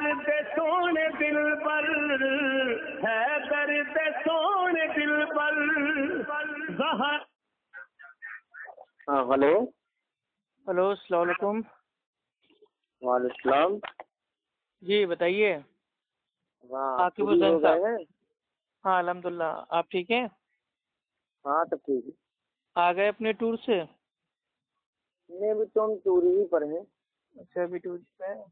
दर्द सोने दिल पर है दर्द सोने दिल पर। हाँ हेलो। हेलो अस्सलाम वालेकुम। जी बताइए। हाँ आकिब फ्री हुसैन साहब। हाँ? अल्हम्दुलिल्लाह। आप ठीक हैं? हाँ तो ठीक। है आ गए अपने टूर से? नहीं अभी तो हम टूरी ही पर हैं। अच्छा अभी टूर पे हैं।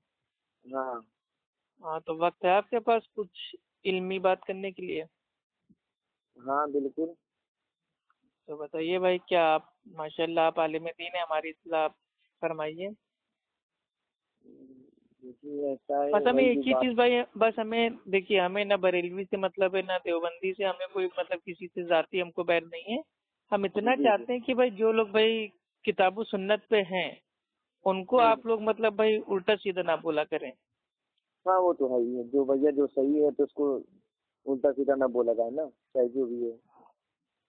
हाँ तो वक्त है आपके पास कुछ इल्मी बात करने के लिए? हाँ बिल्कुल। तो बताइए भाई क्या आप माशाल्लाह आप आलिम दीन है हमारी इतला आप फरमाइए। है बस हमें एक ही चीज़ भाई बस हमें देखिए हमें ना बरेलवी से मतलब है ना देवबंदी से हमें कोई मतलब किसी से जाती हमको बैर नहीं है। हम इतना। चाहते हैं कि भाई जो लोग भाई किताबु सुन्नत पे हैं उनको। आप लोग मतलब भाई उल्टा सीधा ना बोला करें। हाँ वो तो है ही है। जो भैया जो सही है तो उसको उल्टा सीधा ना बोला जाए ना चाहे जो भी है।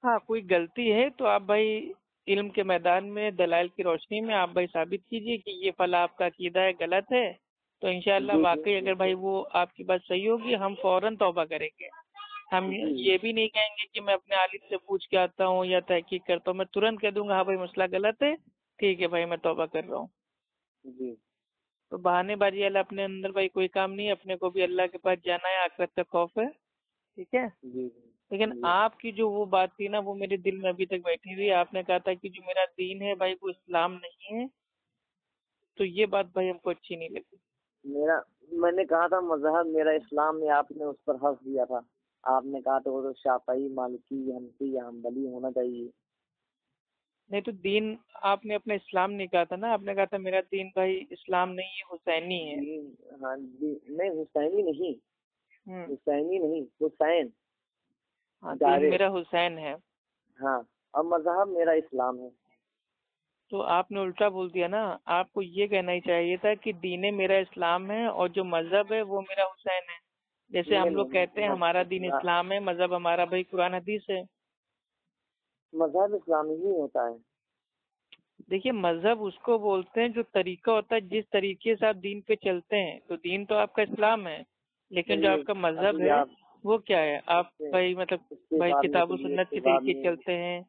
हाँ कोई गलती है तो आप भाई इल्म के मैदान में दलाल की रोशनी में आप भाई साबित कीजिए कि ये फला आपका अकीदा है गलत है। तो जी, वाकई अगर भाई वो आपकी बात सही होगी हम फ़ौरन तौबा करेंगे। हम ये भी नहीं कहेंगे कि मैं अपने आलिम से पूछ के आता हूँ या तहकीक करता हूँ मैं तुरंत कह दूँगा हाँ भाई मसला गलत है ठीक है भाई मैं तौबा कर रहा हूँ। जी। तो बहानेबाजी वाला अपने अंदर भाई कोई काम नहीं है अपने को भी अल्लाह के पास जाना है आखिरत का खौफ है ठीक है? लेकिन आपकी जो वो बात थी ना वो मेरे दिल में अभी तक बैठी हुई आपने कहा था कि जो मेरा दीन है भाई वो इस्लाम नहीं है तो ये बात भाई हमको अच्छी नहीं लगी। मेरा मैंने कहा था मज़हब मेरा इस्लाम में आपने उस पर हंस दिया था। आपने कहा था वो तो शाफई मालिकी हनफी या हम्बली होना चाहिए। नहीं तो दीन आपने अपना इस्लाम नहीं कहा था ना? आपने कहा था मेरा दीन भाई इस्लाम नहीं है हुसैनी है। हाँ जी नहीं हुसैनी नहीं। हम्म, हुसैनी नहीं हुसैन। हाँ, दीन मेरा हुसैन है। हाँ और मज़हब मेरा इस्लाम है। तो आपने उल्टा बोल दिया ना? आपको ये कहना ही चाहिए था कि दीन मेरा इस्लाम है और जो मज़हब है वो मेरा हुसैन है। जैसे हम लोग कहते हैं हमारा दीन इस्लाम है मज़हब हमारा भाई कुरान हदीस है। मज़हब इस्लामी ही होता है। देखिए मज़हब उसको बोलते हैं जो तरीका होता है जिस तरीके से आप दीन पे चलते हैं। तो दीन तो आपका इस्लाम है लेकिन जो आपका मज़हब है वो क्या है? आप भाई मतलब भाई किताब सुन्नत के तरीके चलते हैं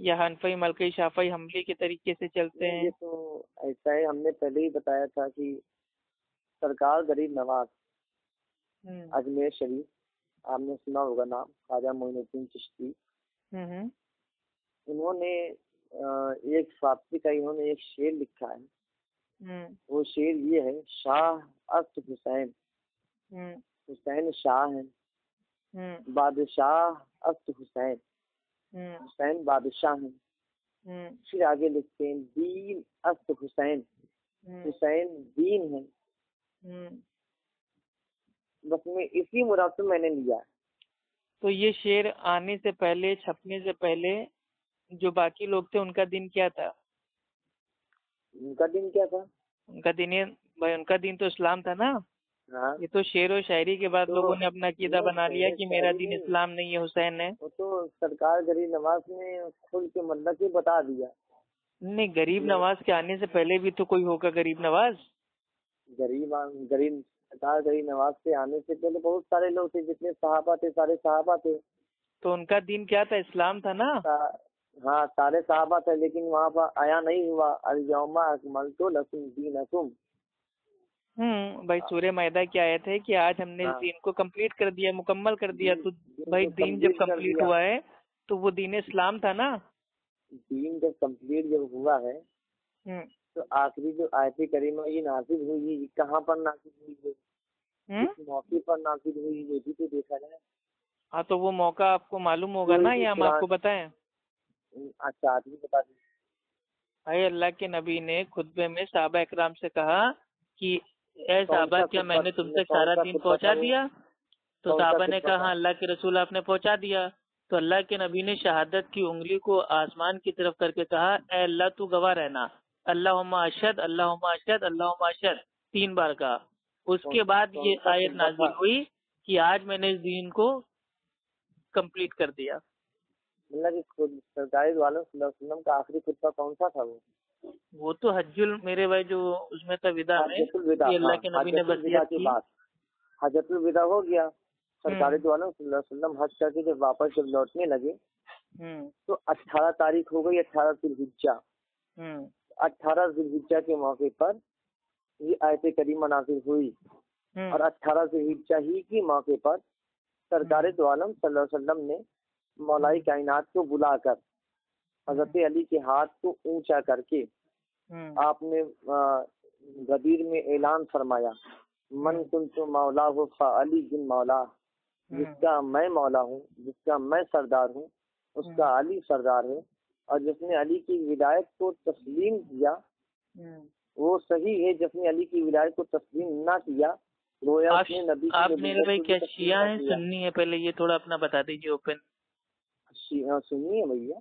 या हनफई मलकई शाफई हमले के तरीके से चलते हैं। तो ऐसा है हमने पहले ही बताया था कि सरकार गरीब नवाज़ हम्म, अजमेर शरीफ आपने सुना होगा नाम ख्वाजा मोइनुद्दीन चिश्ती। हम्म, हम्म, उन्होंने एक फारसी का इन्होंने एक शेर लिखा है। हम्म, वो शेर ये है शाह अस्त हुसैन। हम्म, हुसैन शाह है। हम्म, बादशाह अस्त हुसैन। हम्म, हुसैन बादशाह है। हम्म, फिर आगे लिखते हैं दीन अस्त हुसैन। हुसैन दीन है। हम्म। बस मैं इसी मुराद से मैंने लिया। तो ये शेर आने से पहले छपने से पहले जो बाकी लोग थे उनका दिन क्या था? उनका दिन क्या था? उनका दिन ये भाई उनका दिन तो इस्लाम था ना? हाँ। ये तो शेर और शायरी के बाद तो लोगों ने अपना कीदा बना लिया कि मेरा दिन इस्लाम नहीं है हुसैन है वो तो सरकार गरीब नवाज़ ने खुल के मतलब ही बता दिया। नहीं गरीब नवाज़ के आने से पहले भी तो कोई होगा गरीब नवाज़? गरीब गरीब सरकार गरीब नवाज़ के आने से पहले बहुत सारे लोग थे जितने सहाबा थे सारे सहाबा थे। तो उनका दिन क्या था? इस्लाम था ना? हाँ सारे सहाबा थे लेकिन वहाँ पर आया नहीं हुआ। अलयौमा अकमल तो लकुम दीनकुम। हम्म भाई सूर्य मैदा की आयत है कि आज हमने हाँ। दीन को कंप्लीट कर दिया मुकम्मल कर दिया तो भाई दीन जब कंप्लीट हुआ है तो वो दीन इस्लाम था ना? दीन जब कंप्लीट जब हुआ है हम्म। तो आखिरी जो आयत करीमा ये नाजिल हुई है। ये कहाँ पर नाजिल हुई है? हम्म? मौके पर नाजिल हुई है ये भी तो देखा जाए। हाँ तो वो मौका आपको मालूम होगा ना या हम आपको बताएँ? अच्छा भी बता दीजिए। भाई अल्लाह के नबी ने खुतबे में साहबा इकराम से कहा कि ए साहबा क्या मैंने तुम तक सारा दिन पहुँचा दिया? तो साहबा ने कहा अल्लाह के रसूल आपने पहुँचा दिया। तो अल्लाह के नबी ने शहादत की उंगली को आसमान की तरफ़ करके कहा ए अल्लाह तू गवाह रहना। अल्लाह अशद अल्लाह अशद अल्लाह अशद तीन बार कहा। उसके बाद ये आयत नाजिल हुई कि आज मैंने इस दीन को कंप्लीट कर दिया। मतलब कि खुद सरकारी वालों वसल्लम का आखिरी खुतबा कौन सा था वो? वो तो हज्जुल मेरे भाई जो उसमें था विदा में अल्लाह हाँ, के नबी ने वसीयत की की। बात हज़रत विदा हो गया। सरकारी तो आलम वसल्लम हज करके जब वापस जब लौटने लगे हम्म। तो अट्ठारह तारीख हो गई अट्ठारह जिलहिज्जा। हम्म। अट्ठारह जिलहिज्जा के मौके पर ये आयत करीमा नाजिल हुई। और अठारह जिलहिज्जा ही के मौके पर सरकार दो आलम सल्लल्लाहु अलैहि वसल्लम ने मौलाई कायनात को बुलाकर हज़रत अली के हाथ को ऊँचा करके हम्म। आपने गदीर में ऐलान फरमाया। मन कुन तो मौला हो अली बिन मौला जिसका मैं मौला हूँ जिसका मैं सरदार हूँ उसका अली सरदार है और जिसने अली की विदायत को तस्लीम किया हम्म। वो सही है जिसने अली की विदायत को तस्लीम ना किया गोया आप मेरे भाई क्या शिया हैं? सुन्नी है पहले ये थोड़ा अपना बता दीजिए ओपन हाँ, सुनिए भैया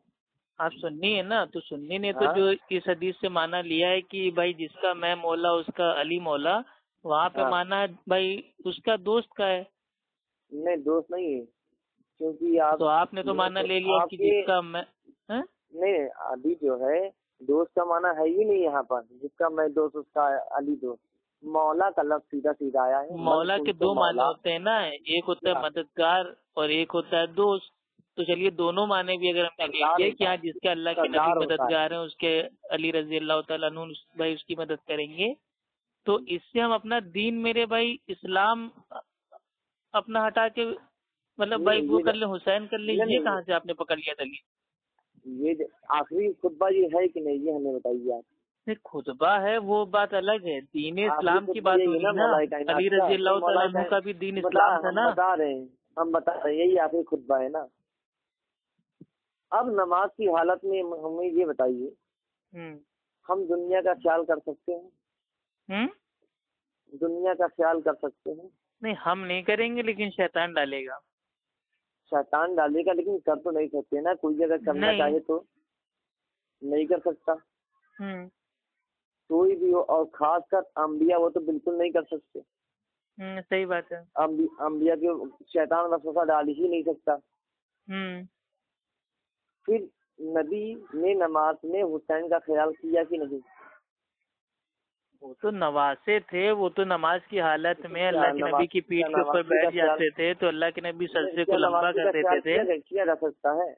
आप सुन्नी है ना तो सुन्नी ने तो हाँ। जो इस हदीस से माना लिया है कि भाई जिसका मैं मौला उसका अली मौला वहाँ पे हाँ। माना है भाई उसका दोस्त का है नहीं दोस्त नहीं है क्योंकि आप तो आपने तो माना ले लिया कि जिसका मैं हैं? नहीं अभी जो है दोस्त का माना है ही नहीं यहाँ पर जिसका मैं दोस्त उसका अली दोस्त मौला का लफ्ज सीधा सीधा आया है मौला के दो माने। होते हैं ना एक होता है हाँ। मददगार और एक होता है दोस्त तो चलिए दोनों माने भी अगर हमने ले सरदार कि हाँ जिसके अल्लाह के नबी है। मददगार हैं उसके अली रज़ी अल्लाह अन्हु भाई उसकी मदद करेंगे। तो इससे हम अपना दीन मेरे भाई इस्लाम अपना हटा के मतलब भाई वो कर ले हुसैन कर ले ये कहाँ से आपने पकड़ लिया दलील? ये आखिरी खुतबा ये है कि नहीं ये हमें बताइए आप। खुतबा है वो बात अलग है। दीन इस्लाम की बात यही हो है ना। अली रज़ी अल्लाह का भी दीन इस्लाम था हम ना। बता रहे हैं हम बता रहे हैं यही आखिरी खुतबा है ना। अब नमाज़ की हालत में हमें ये बताइए। हम्म। हम दुनिया का ख्याल कर सकते हैं? हम्म? दुनिया का ख्याल कर सकते हैं? नहीं हम नहीं करेंगे लेकिन शैतान डालेगा। शैतान डालेगा लेकिन कर तो नहीं सकते ना। कोई अगर करना चाहे तो नहीं कर सकता। हम्म। कोई भी हो और खासकर अम्बिया वो तो बिल्कुल नहीं कर सकते। सही बात है। अम्बिया के शैतान वसवसा डाल ही नहीं सकता। फिर नबी ने नमाज़ में हुसैन का ख्याल किया कि नहीं? वो तो नवासे थे वो तो नमाज़ की हालत में अल्लाह के नबी की पीठ के ऊपर बैठ जाते थे तो अल्लाह के नबी सरसे को लंबा कर देते थे। किया- जा सकता है।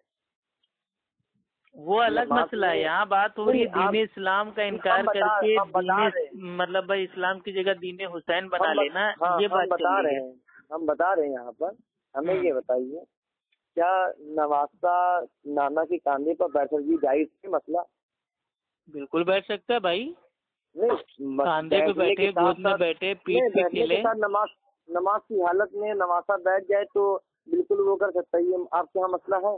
वो अलग मसला है यहाँ बात हो रही है दीन इस्लाम का इनकार करके दीन मतलब भाई इस्लाम की जगह दीन हुसैन बना लेना हाँ, ये बात बता रहे है। हैं हम बता रहे हैं यहाँ पर। हमें हम्म। ये बताइए क्या नवासा नाना के कांधे पर भी जायज़ है मसला? बिल्कुल बैठ सकता है भाई। कांधे पे बैठे गोद में बैठे पीठ पे खेले। नमाज़ नमाज़ की हालत में नवासा बैठ जाए तो बिल्कुल वो कर सकता है। ये आपके यहाँ मसला है?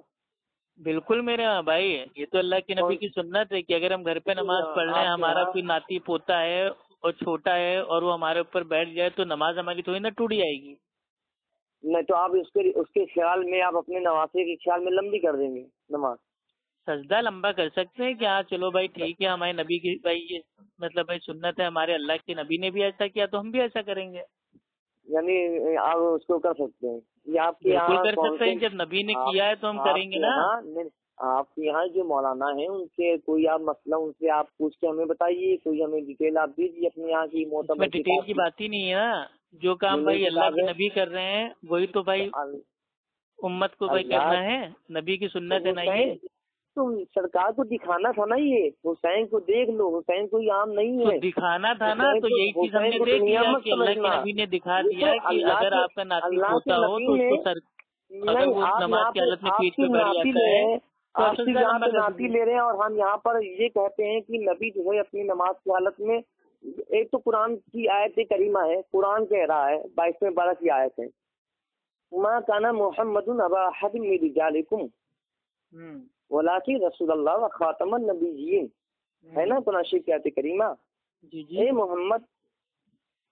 बिल्कुल मेरे यहाँ भाई। ये तो अल्लाह के नबी की सुन्नत है कि अगर हम घर पे नमाज़ पढ़ रहे हैं हमारा कोई नाती पोता है और छोटा है और वो हमारे ऊपर बैठ जाए तो नमाज़ हमारी थोड़ी ना टूट जाएगी। नहीं तो आप उसके उसके ख्याल में आप अपने नवासे के ख्याल में लंबी कर देंगे नमाज़। सजदा लंबा कर सकते हैं कि हाँ चलो भाई ठीक है हमारे नबी की भाई ये मतलब भाई सुन्नत है हमारे अल्लाह के नबी ने भी ऐसा किया तो हम भी ऐसा करेंगे। यानी आप उसको कर सकते हैं। ये आपके यहाँ कर सकते हैं जब नबी ने किया है तो हम करेंगे ना। आपके यहाँ जो मौलाना है उनके कोई आप मसला उनसे आप पूछ के हमें बताइए कोई हमें डिटेल आप दीजिए अपने यहाँ की मोतबर डिटेल की। बात ही नहीं है ना। जो काम भाई अल्लाह के नबी कर रहे हैं वही तो भाई उम्मत को भाई करना है नबी की सुन्नत है ना ये? तो सरकार को दिखाना था ना ये? हुसैन को देख लो हुसैन कोई आम नहीं है तो है। दिखाना था ना तो यही चीज़ हमने देख लिया कि अल्लाह के नबी ने दिखा दिया कि अगर आपका नाती पोता हो तो उसको सर अगर वो नमाज़ की हालत में पीठ पे बैठ जाता है तो नाती ले रहे हैं और हम यहाँ पर ये कहते हैं कि नबी जो है अपनी नमाज़ की हालत में एक तो कुरान की आयत करीमा है कुरान कह रहा है बाईसवें बारह की आयत है। माँ काना मोहम्मद हम्म, वलाकी रसूलुल्लाह व खातमन नबीयीन। है ना कुरान शरीफ की आयत करीमा? जी जी। मोहम्मद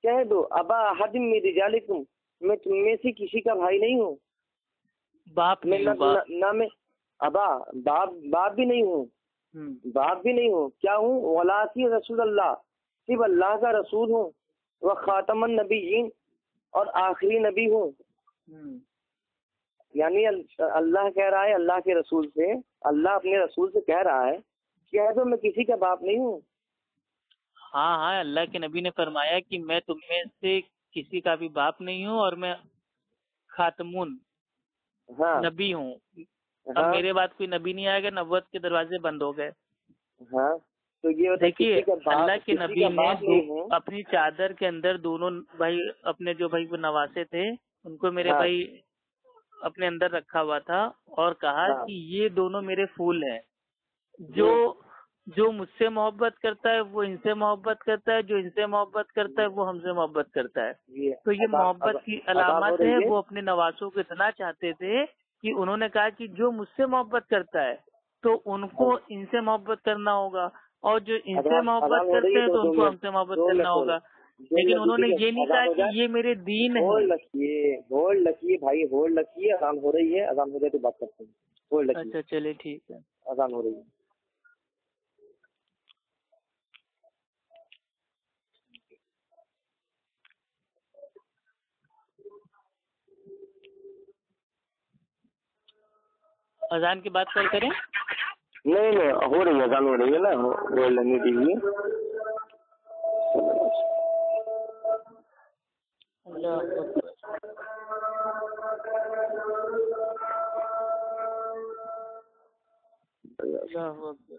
कह दो अबा हद मिजालिकुम मैं तुम में से किसी का भाई नहीं हूँ। बाप मैं न, हूँ, बाप। न, न मैं अबा बाप बाप भी नहीं हूँ। हम्म, बाप भी नहीं हूँ क्या हूँ? वलाकी रसूल अल्लाह सिर्फ़ अल्लाह का रसूल हूँ व खातमन नबीयीन और आखिरी नबी हूँ। हम्म, यानी अल्लाह कह रहा है अल्लाह के रसूल से अल्लाह अपने रसूल से कह रहा है कह दो मैं किसी का बाप नहीं हूँ। हाँ हाँ अल्लाह के नबी ने फरमाया कि मैं तुम्हें से किसी का भी बाप नहीं हूँ और मैं खातमुन हाँ। नबी हूँ। अब हाँ। मेरे बाद कोई नबी नहीं आएगा नब्बत के दरवाजे बंद हो गए। हाँ। तो ये देखिए अल्लाह के नबी ने है। अपनी चादर के अंदर दोनों भाई अपने जो भाई वो नवासे थे उनको मेरे हाँ। भाई अपने अंदर रखा हुआ था और कहा हाँ। कि ये दोनों मेरे फूल हैं। जो जो मुझसे मोहब्बत करता है वो इनसे मोहब्बत करता है जो इनसे मोहब्बत करता है वो हमसे मोहब्बत करता है। ये तो ये मोहब्बत की अलामत है वो अपने नवासों को इतना चाहते थे कि उन्होंने कहा कि जो मुझसे मोहब्बत करता है तो उनको इनसे मोहब्बत करना होगा। और जो इनसे मोहब्बत करते हैं तो तो उनको हमसे मोहब्बत करना होगा। लेकिन उन्होंने ये नहीं कहा कि ये मेरे दीन होल्ड है रखिए होल्ड रखिए भाई होल्ड रखिए अजान हो रही है अजान हो जाए तो बात करते हैं। होल्ड रखिए। अच्छा चलिए ठीक है। अजान हो रही है। अजान की बात कल करें? नहीं नहीं हो रही है अजान हो रही है ना होल्ड नहीं दीजिए अल्लाह अकबर। अल्लाह अकबर।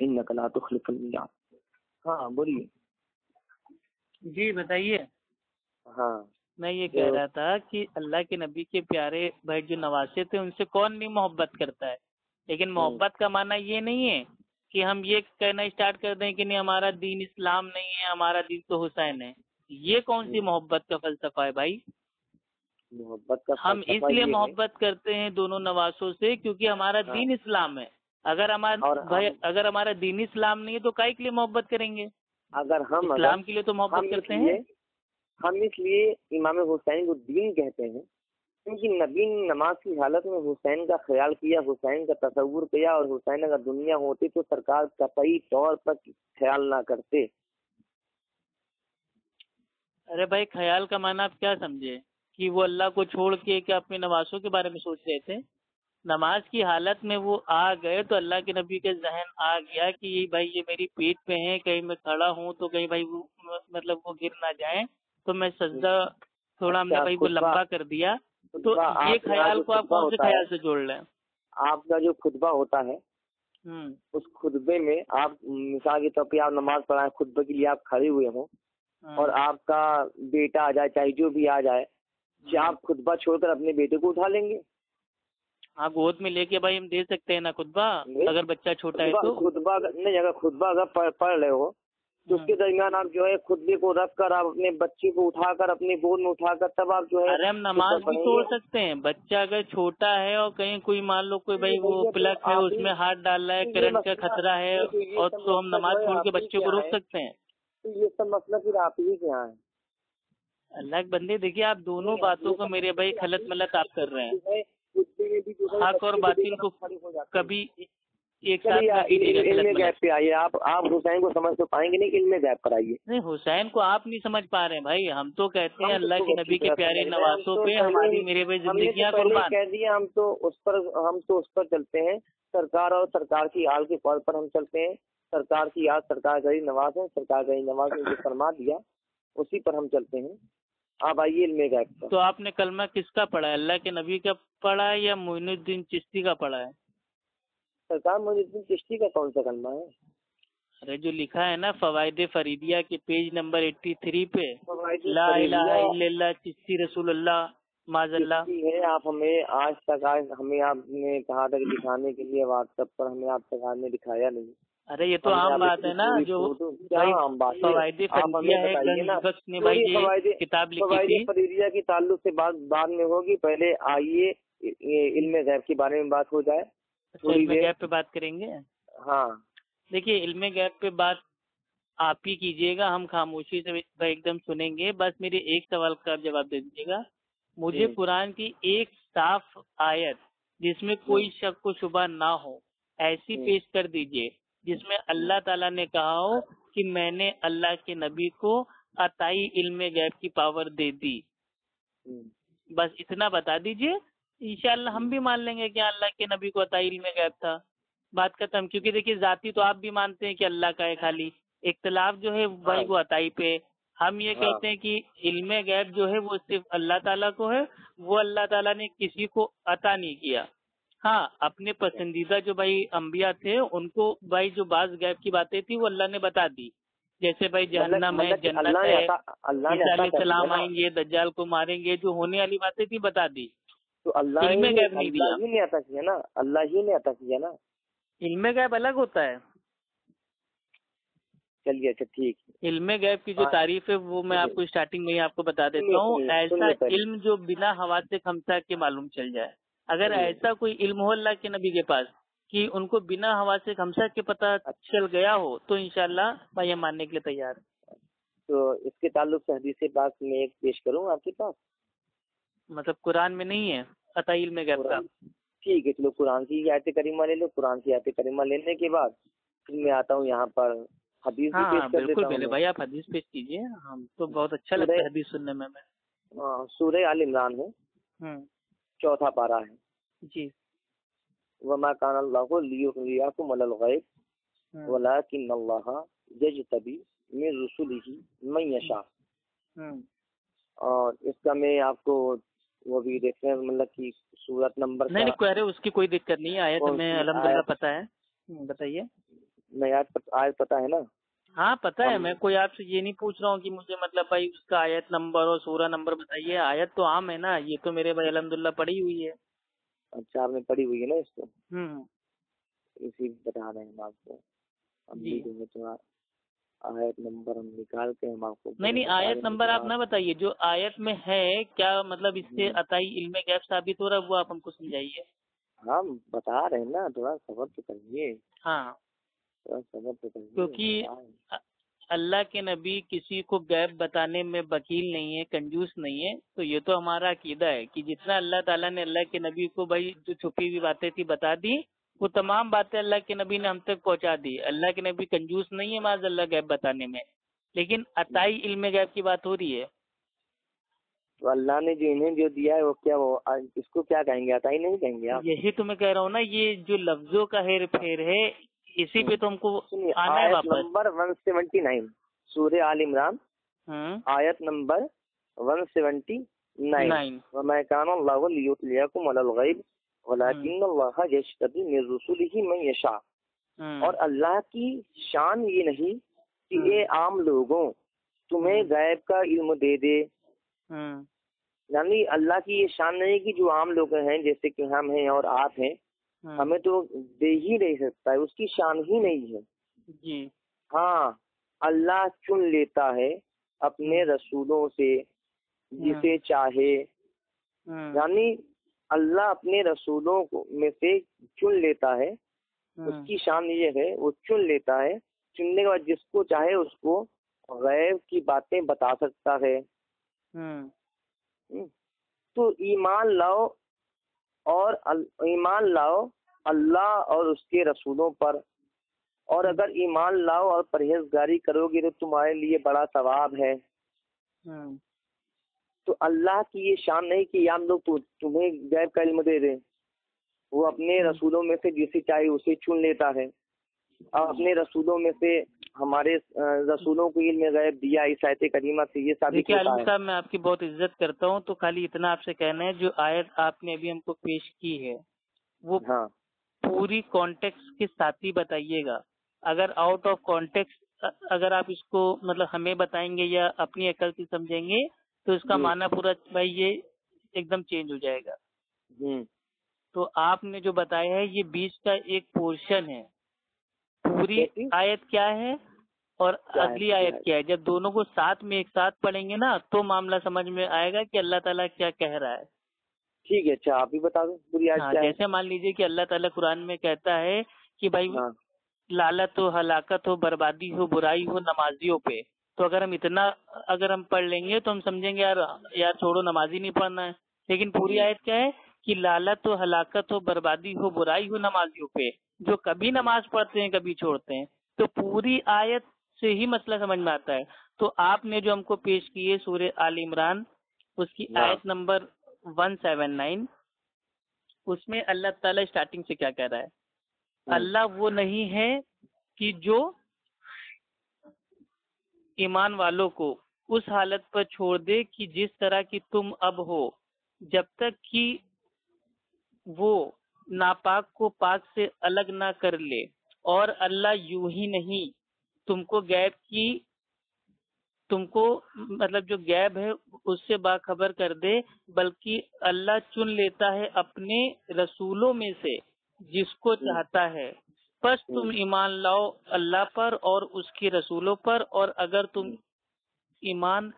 इन नकला तो खलफलिया हाँ बोलिए। जी बताइए। हाँ। मैं ये कह तो- रहा था कि अल्लाह के नबी के प्यारे भाई जो नवासे थे उनसे कौन नहीं मोहब्बत करता है? लेकिन हम्म। मोहब्बत का माना ये नहीं है कि हम ये कहना स्टार्ट कर दें कि नहीं हमारा दीन इस्लाम नहीं है हमारा दीन तो हुसैन है। ये कौन सी हम्म। मोहब्बत का फलसफा है भाई? मोहब्बत का हम इसलिए मोहब्बत करते हैं दोनों नवासों से क्योंकि हमारा हाँ। दीन इस्लाम है। अगर हमारा भाई हम- अगर हमारा दीन इस्लाम नहीं है तो काय के लिए मोहब्बत करेंगे? अगर हम अगर इस्लाम के लिए तो मोहब्बत करते हैं। हम इसलिए इमाम हुसैन को दीन कहते हैं क्योंकि नबी ने नमाज़ की हालत में हुसैन का ख्याल किया हुसैन का तस्वुर किया और हुसैन अगर दुनिया होती तो सरकार कतई तौर पर ख्याल ना करते। अरे भाई ख्याल का माना आप क्या समझे? कि वो अल्लाह को छोड़ के क्या अपने नवासों के बारे में सोच रहे थे? नमाज़ की हालत में वो आ गए तो अल्लाह के नबी के जहन आ गया कि ये भाई ये मेरी पीठ पे है कहीं मैं खड़ा हूँ तो कहीं भाई वो मतलब वो गिर ना जाए तो मैं सजदा थोड़ा हमने अच्छा, भाई को लंबा कर दिया। तो ये ख्याल को आप कौन से ख्याल से जोड़ रहे हैं आपका जो खुतबा होता है हम्म। उस खुतबे में आप मिसाल के तौर पर आप नमाज़ पढ़ाए खुतबे के लिए आप खड़े हुए हो हाँ। और आपका बेटा आ जाए चाहे जो भी आ जाए क्या आप खुतबा छोड़कर अपने बेटे को उठा लेंगे। हाँ गोद में लेके भाई हम दे सकते हैं ना खुतबा नहीं। अगर बच्चा छोटा है तो। खुतबा अगर- नहीं अगर खुतबा अगर पढ़ पढ़ रहे हो तो उसके दरमियान आप जो है खुतबे को रख कर आप अपने बच्चे को उठाकर अपने गोद में उठाकर तब आप जो है अरे हम नमाज़ भी। तोड़ सकते हैं। बच्चा अगर छोटा है और कहीं कोई मान लो कोई भाई वो प्लग तो है उसमें हाथ डाल रहा है करंट का खतरा है तो और तो हम नमाज़ छोड़ के बच्चे को रोक सकते हैं। तो ये सब मसला फिर आप ही के यहाँ है। अल्लाह के बंदे देखिए आप दोनों बातों को मेरे भाई खलत मलत आप कर रहे हैं। हक और बातिल को। कभी एक साथ गैप पे आइए। आप आप हुसैन को समझ तो पाएँगे नहीं इल्म गैप पर आइए। नहीं हुसैन को आप नहीं समझ पा रहे हैं भाई। हम तो कहते हैं तो अल्लाह के नबी के प्यारे नवासों तो पे हमारी मेरे ही कुर्बान। कह दिया हम तो उस पर हम तो उस पर चलते हैं। सरकार और सरकार की आल के कॉल पर हम चलते हैं। सरकार की याद सरकार गई नवाज़ है। सरकार गई नवाज़ ने जो फरमा दिया उसी पर हम चलते हैं। आप आइए इल्म पर तो आपने कलमा किसका पढ़ा है अल्लाह के नबी का पढ़ा है या मोइनुद्दीन चिश्ती का पढ़ा है? सरकार मुझे चिश्ती का कौन सा कलमा है? अरे जो लिखा है ना फवायद फरीदिया के पेज नंबर 83 पे ला चिश्ती रसूल अल्लाह माजल्ला है आप हमें आज तक आज हमें आपने कहा था दिखाने के लिए व्हाट्सएप पर हमें आप तक आपने दिखाया नहीं। अरे ये तो आम बात है ना जो आम बात है। फवायदे है ना। ने तो भाई किताब लिखी थी। फरीदिया की ताल्लुक से बात बाद में होगी। पहले आइए इल्म गैब के बारे में बात हो जाए। अच्छा इल्म गैप पे बात करेंगे? हाँ। देखिए इल्म गैप पे बात आप ही कीजिएगा हम खामोशी से एकदम सुनेंगे। बस मेरे एक सवाल का आप जवाब दे दीजिएगा। मुझे कुरान की एक साफ़ आयत जिसमें कोई शक को शुबा ना हो ऐसी पेश कर दीजिए। जिसमें अल्लाह ताला ने कहा हो कि मैंने अल्लाह के नबी को अताई इल्म गैब की पावर दे दी। हम्म, बस इतना बता दीजिए इंशाल्लाह हम भी मान लेंगे कि अल्लाह के नबी को अताई इल्म गैब था। बात खत्म क्योंकि देखिए जाति तो आप भी मानते हैं कि अल्लाह का है खाली। इख्तलाफ जो है भाई हाँ। वो अताई पे हम ये हाँ। कहते हैं कि इल्म गैब जो है वो सिर्फ़ अल्लाह ताला को है वो अल्लाह ताला ने किसी को अता नहीं किया। हाँ अपने पसंदीदा जो भाई अम्बिया थे उनको भाई जो बाज गैब की बातें थी वो अल्लाह ने बता दी। जैसे भाई मतलब- जहन्नम है मतलब जन्नत है सलाम आएँगे दज्जाल को मारेंगे जो होने वाली बातें थी बता दी। तो अल्लाह इल्म ने गैब नहीं दिया। ही ने अता किया ना अल्लाह ही ने अता किया ना। इल्म गैब अलग होता है। चलिए अच्छा ठीक इल्म गैब की जो हाँ। तारीफ़ है वो मैं आपको स्टार्टिंग में ही आपको बता देता हूँ। ऐसा इल्म जो बिना हवा से खमसा के मालूम चल जाए। अगर ऐसा कोई इल्म हो अल्लाह के नबी के पास कि उनको बिना हवा से खमसा के पता चल गया हो तो इनशाला भाई हम मानने के लिए तैयार तो इसके ताल्लुक से हदीस बात में एक पेश करूँ आपके पास? मतलब कुरान में नहीं है अता इल्म गैब ठीक है चलो कुरान की आयत करीमा ले लो कुरान की आयत करीमा लेने के बाद फिर मैं आता हूँ यहाँ पर हदीस हाँ पेश हाँ कर बिल्कुल देता भाई आप हदीस पेश कीजिए हम तो बहुत अच्छा लगता है हदीस सुनने में मैं। हाँ, आल इमरान है। हम्म। चौथा पारा है। जी। वमा कान अल्लाहु अलल गैब। वलाकिन अल्लाह यजतबी मिन रुसुलिही मन यशा। हम्म, और इसका मैं आपको वो भी देख रहे हैं मतलब कि सूरत नंबर नहीं नहीं कह रहे उसकी कोई दिक्कत नहीं है आयत कौन में अलहमदुल्ला पता है। बताइए। पत, आयत पता है ना? हाँ पता है मैं कोई आपसे ये नहीं पूछ रहा हूँ कि मुझे मतलब भाई उसका आयत नंबर और सूरा नंबर बताइए। आयत तो आम है ना ये तो मेरे भाई अलहमदुल्ला पड़ी हुई है। अच्छा आपने पढ़ी हुई है ना इसको? हम्म इसी बता रहे हैं हम आपको। हम थोड़ा। आयत नंबर हम निकाल के हम आपको नहीं नहीं आयत नंबर आप। ना बताइए जो आयत में है क्या मतलब इससे हम्म। अताई इल्म गैब साबित हो रहा है वो आप हमको समझाइए। हम बता रहे हैं ना थोड़ा सबर तो करिए। हाँ। क्योंकि हैं। अल्लाह के नबी किसी को गैब बताने में वकील नहीं है कंजूस नहीं है तो ये तो हमारा अकीदा है कि जितना अल्लाह ताला ने अल्लाह के नबी को भाई जो छुपी हुई बातें थी बता दी वो तमाम बातें अल्लाह के नबी ने हम तक पहुँचा दी। अल्लाह के नबी कंजूस नहीं है माज अल्लाह गैब बताने में। लेकिन अताई इल्म गैब की बात हो रही है। तो अल्लाह ने जो इन्हें जो दिया है वो क्या वो इसको क्या कहेंगे? ही नहीं कहेंगे आप? यही तो मैं कह रहा हूँ ना ये जो लफ्जों का हेर फेर है इसी पे तो हमको आना है आयत वापस। नंबर 179 सूर्य आल इमरान हम्म। आयत नंबर 179 नाइन। वमा कान अल्लाहु लियुतलियाकुम अलल गैब वलाकिन अल्लाह यशतबी मिन रुसुलिही मन यशा। हम्म, और अल्लाह की शान ये नहीं कि हम्म। ये आम लोगों तुम्हें हम्म। गैब का इल्म दे दे। हम्म, यानी अल्लाह की ये शान नहीं कि जो आम लोग हैं जैसे कि हम हैं और आप हैं हम्म, हमें तो दे ही नहीं सकता है उसकी शान ही नहीं है। जी। हाँ अल्लाह चुन लेता है अपने रसूलों से जिसे चाहे। हम्म, यानी अल्लाह अपने रसूलों को में से चुन लेता है हम्म, उसकी शान ये है वो चुन लेता है चुनने के बाद जिसको चाहे उसको गैब की बातें बता सकता है। हम्म, हम्म। तो ईमान लाओ और ईमान लाओ अल्लाह और उसके रसूलों पर। और अगर ईमान लाओ और परहेजगारी करोगे तो तुम्हारे लिए बड़ा सवाब है। हम्म, तो अल्लाह की ये शान नहीं कि हम लोग तु, तुम्हें गैब का इल्म दे दें। वो अपने रसूलों में से जिसे चाहे उसे चुन लेता है। और अपने रसूलों में से हमारे रसूलों को इल्म गैब दिया इस आयत करीमा से ये साबित होता है। साहब मैं आपकी बहुत इज़्ज़त करता हूँ तो खाली इतना आपसे कहना है जो आयत आपने अभी हमको पेश की है वो हाँ। पूरी कॉन्टेक्स्ट के साथ ही बताइएगा। अगर आउट ऑफ़ कॉन्टेक्स्ट अगर आप इसको मतलब हमें बताएँगे या अपनी अकल से समझेंगे तो इसका। माना पूरा भाई ये एकदम चेंज हो जाएगा। तो आपने जो बताया है ये बीच का एक पोर्शन है। पूरी आयत क्या है और अगली आयत क्या है? जब दोनों को साथ में एक साथ पढ़ेंगे ना तो मामला समझ में आएगा कि अल्लाह ताला क्या कह रहा है। ठीक है अच्छा आप ही बता दो पूरी आज हाँ जैसे मान लीजिए कि अल्लाह ताला कुरान में कहता है कि भाई हाँ। लालत हो हलाकत हो बर्बादी हो बुराई हो नमाजियों पे तो अगर हम इतना अगर हम पढ़ लेंगे तो हम समझेंगे यार यार छोड़ो नमाजी नहीं पढ़ना है। लेकिन पूरी हम्म। आयत क्या है? कि लालत हो हलाकत हो बर्बादी हो बुराई हो नमाजियों पे जो कभी नमाज़ पढ़ते हैं कभी छोड़ते हैं तो पूरी आयत से ही मसला समझ में आता है तो आपने जो हमको पेश किए सूर्य आल इमरान उसकी हाँ। आयत नंबर 179 उसमें अल्लाह ताला स्टार्टिंग से क्या कह रहा है हम्म। अल्लाह वो नहीं है कि जो ईमान वालों को उस हालत पर छोड़ दे कि जिस तरह की तुम अब हो जब तक कि वो नापाक को पाक से अलग ना कर ले और अल्लाह यूँ ही नहीं तुमको गैब की तुमको मतलब जो गैब है उससे बाखबर कर दे बल्कि अल्लाह चुन लेता है अपने रसूलों में से जिसको चाहता है। बस तुम ईमान लाओ अल्लाह पर और उसके रसूलों पर और अगर तुम ईमान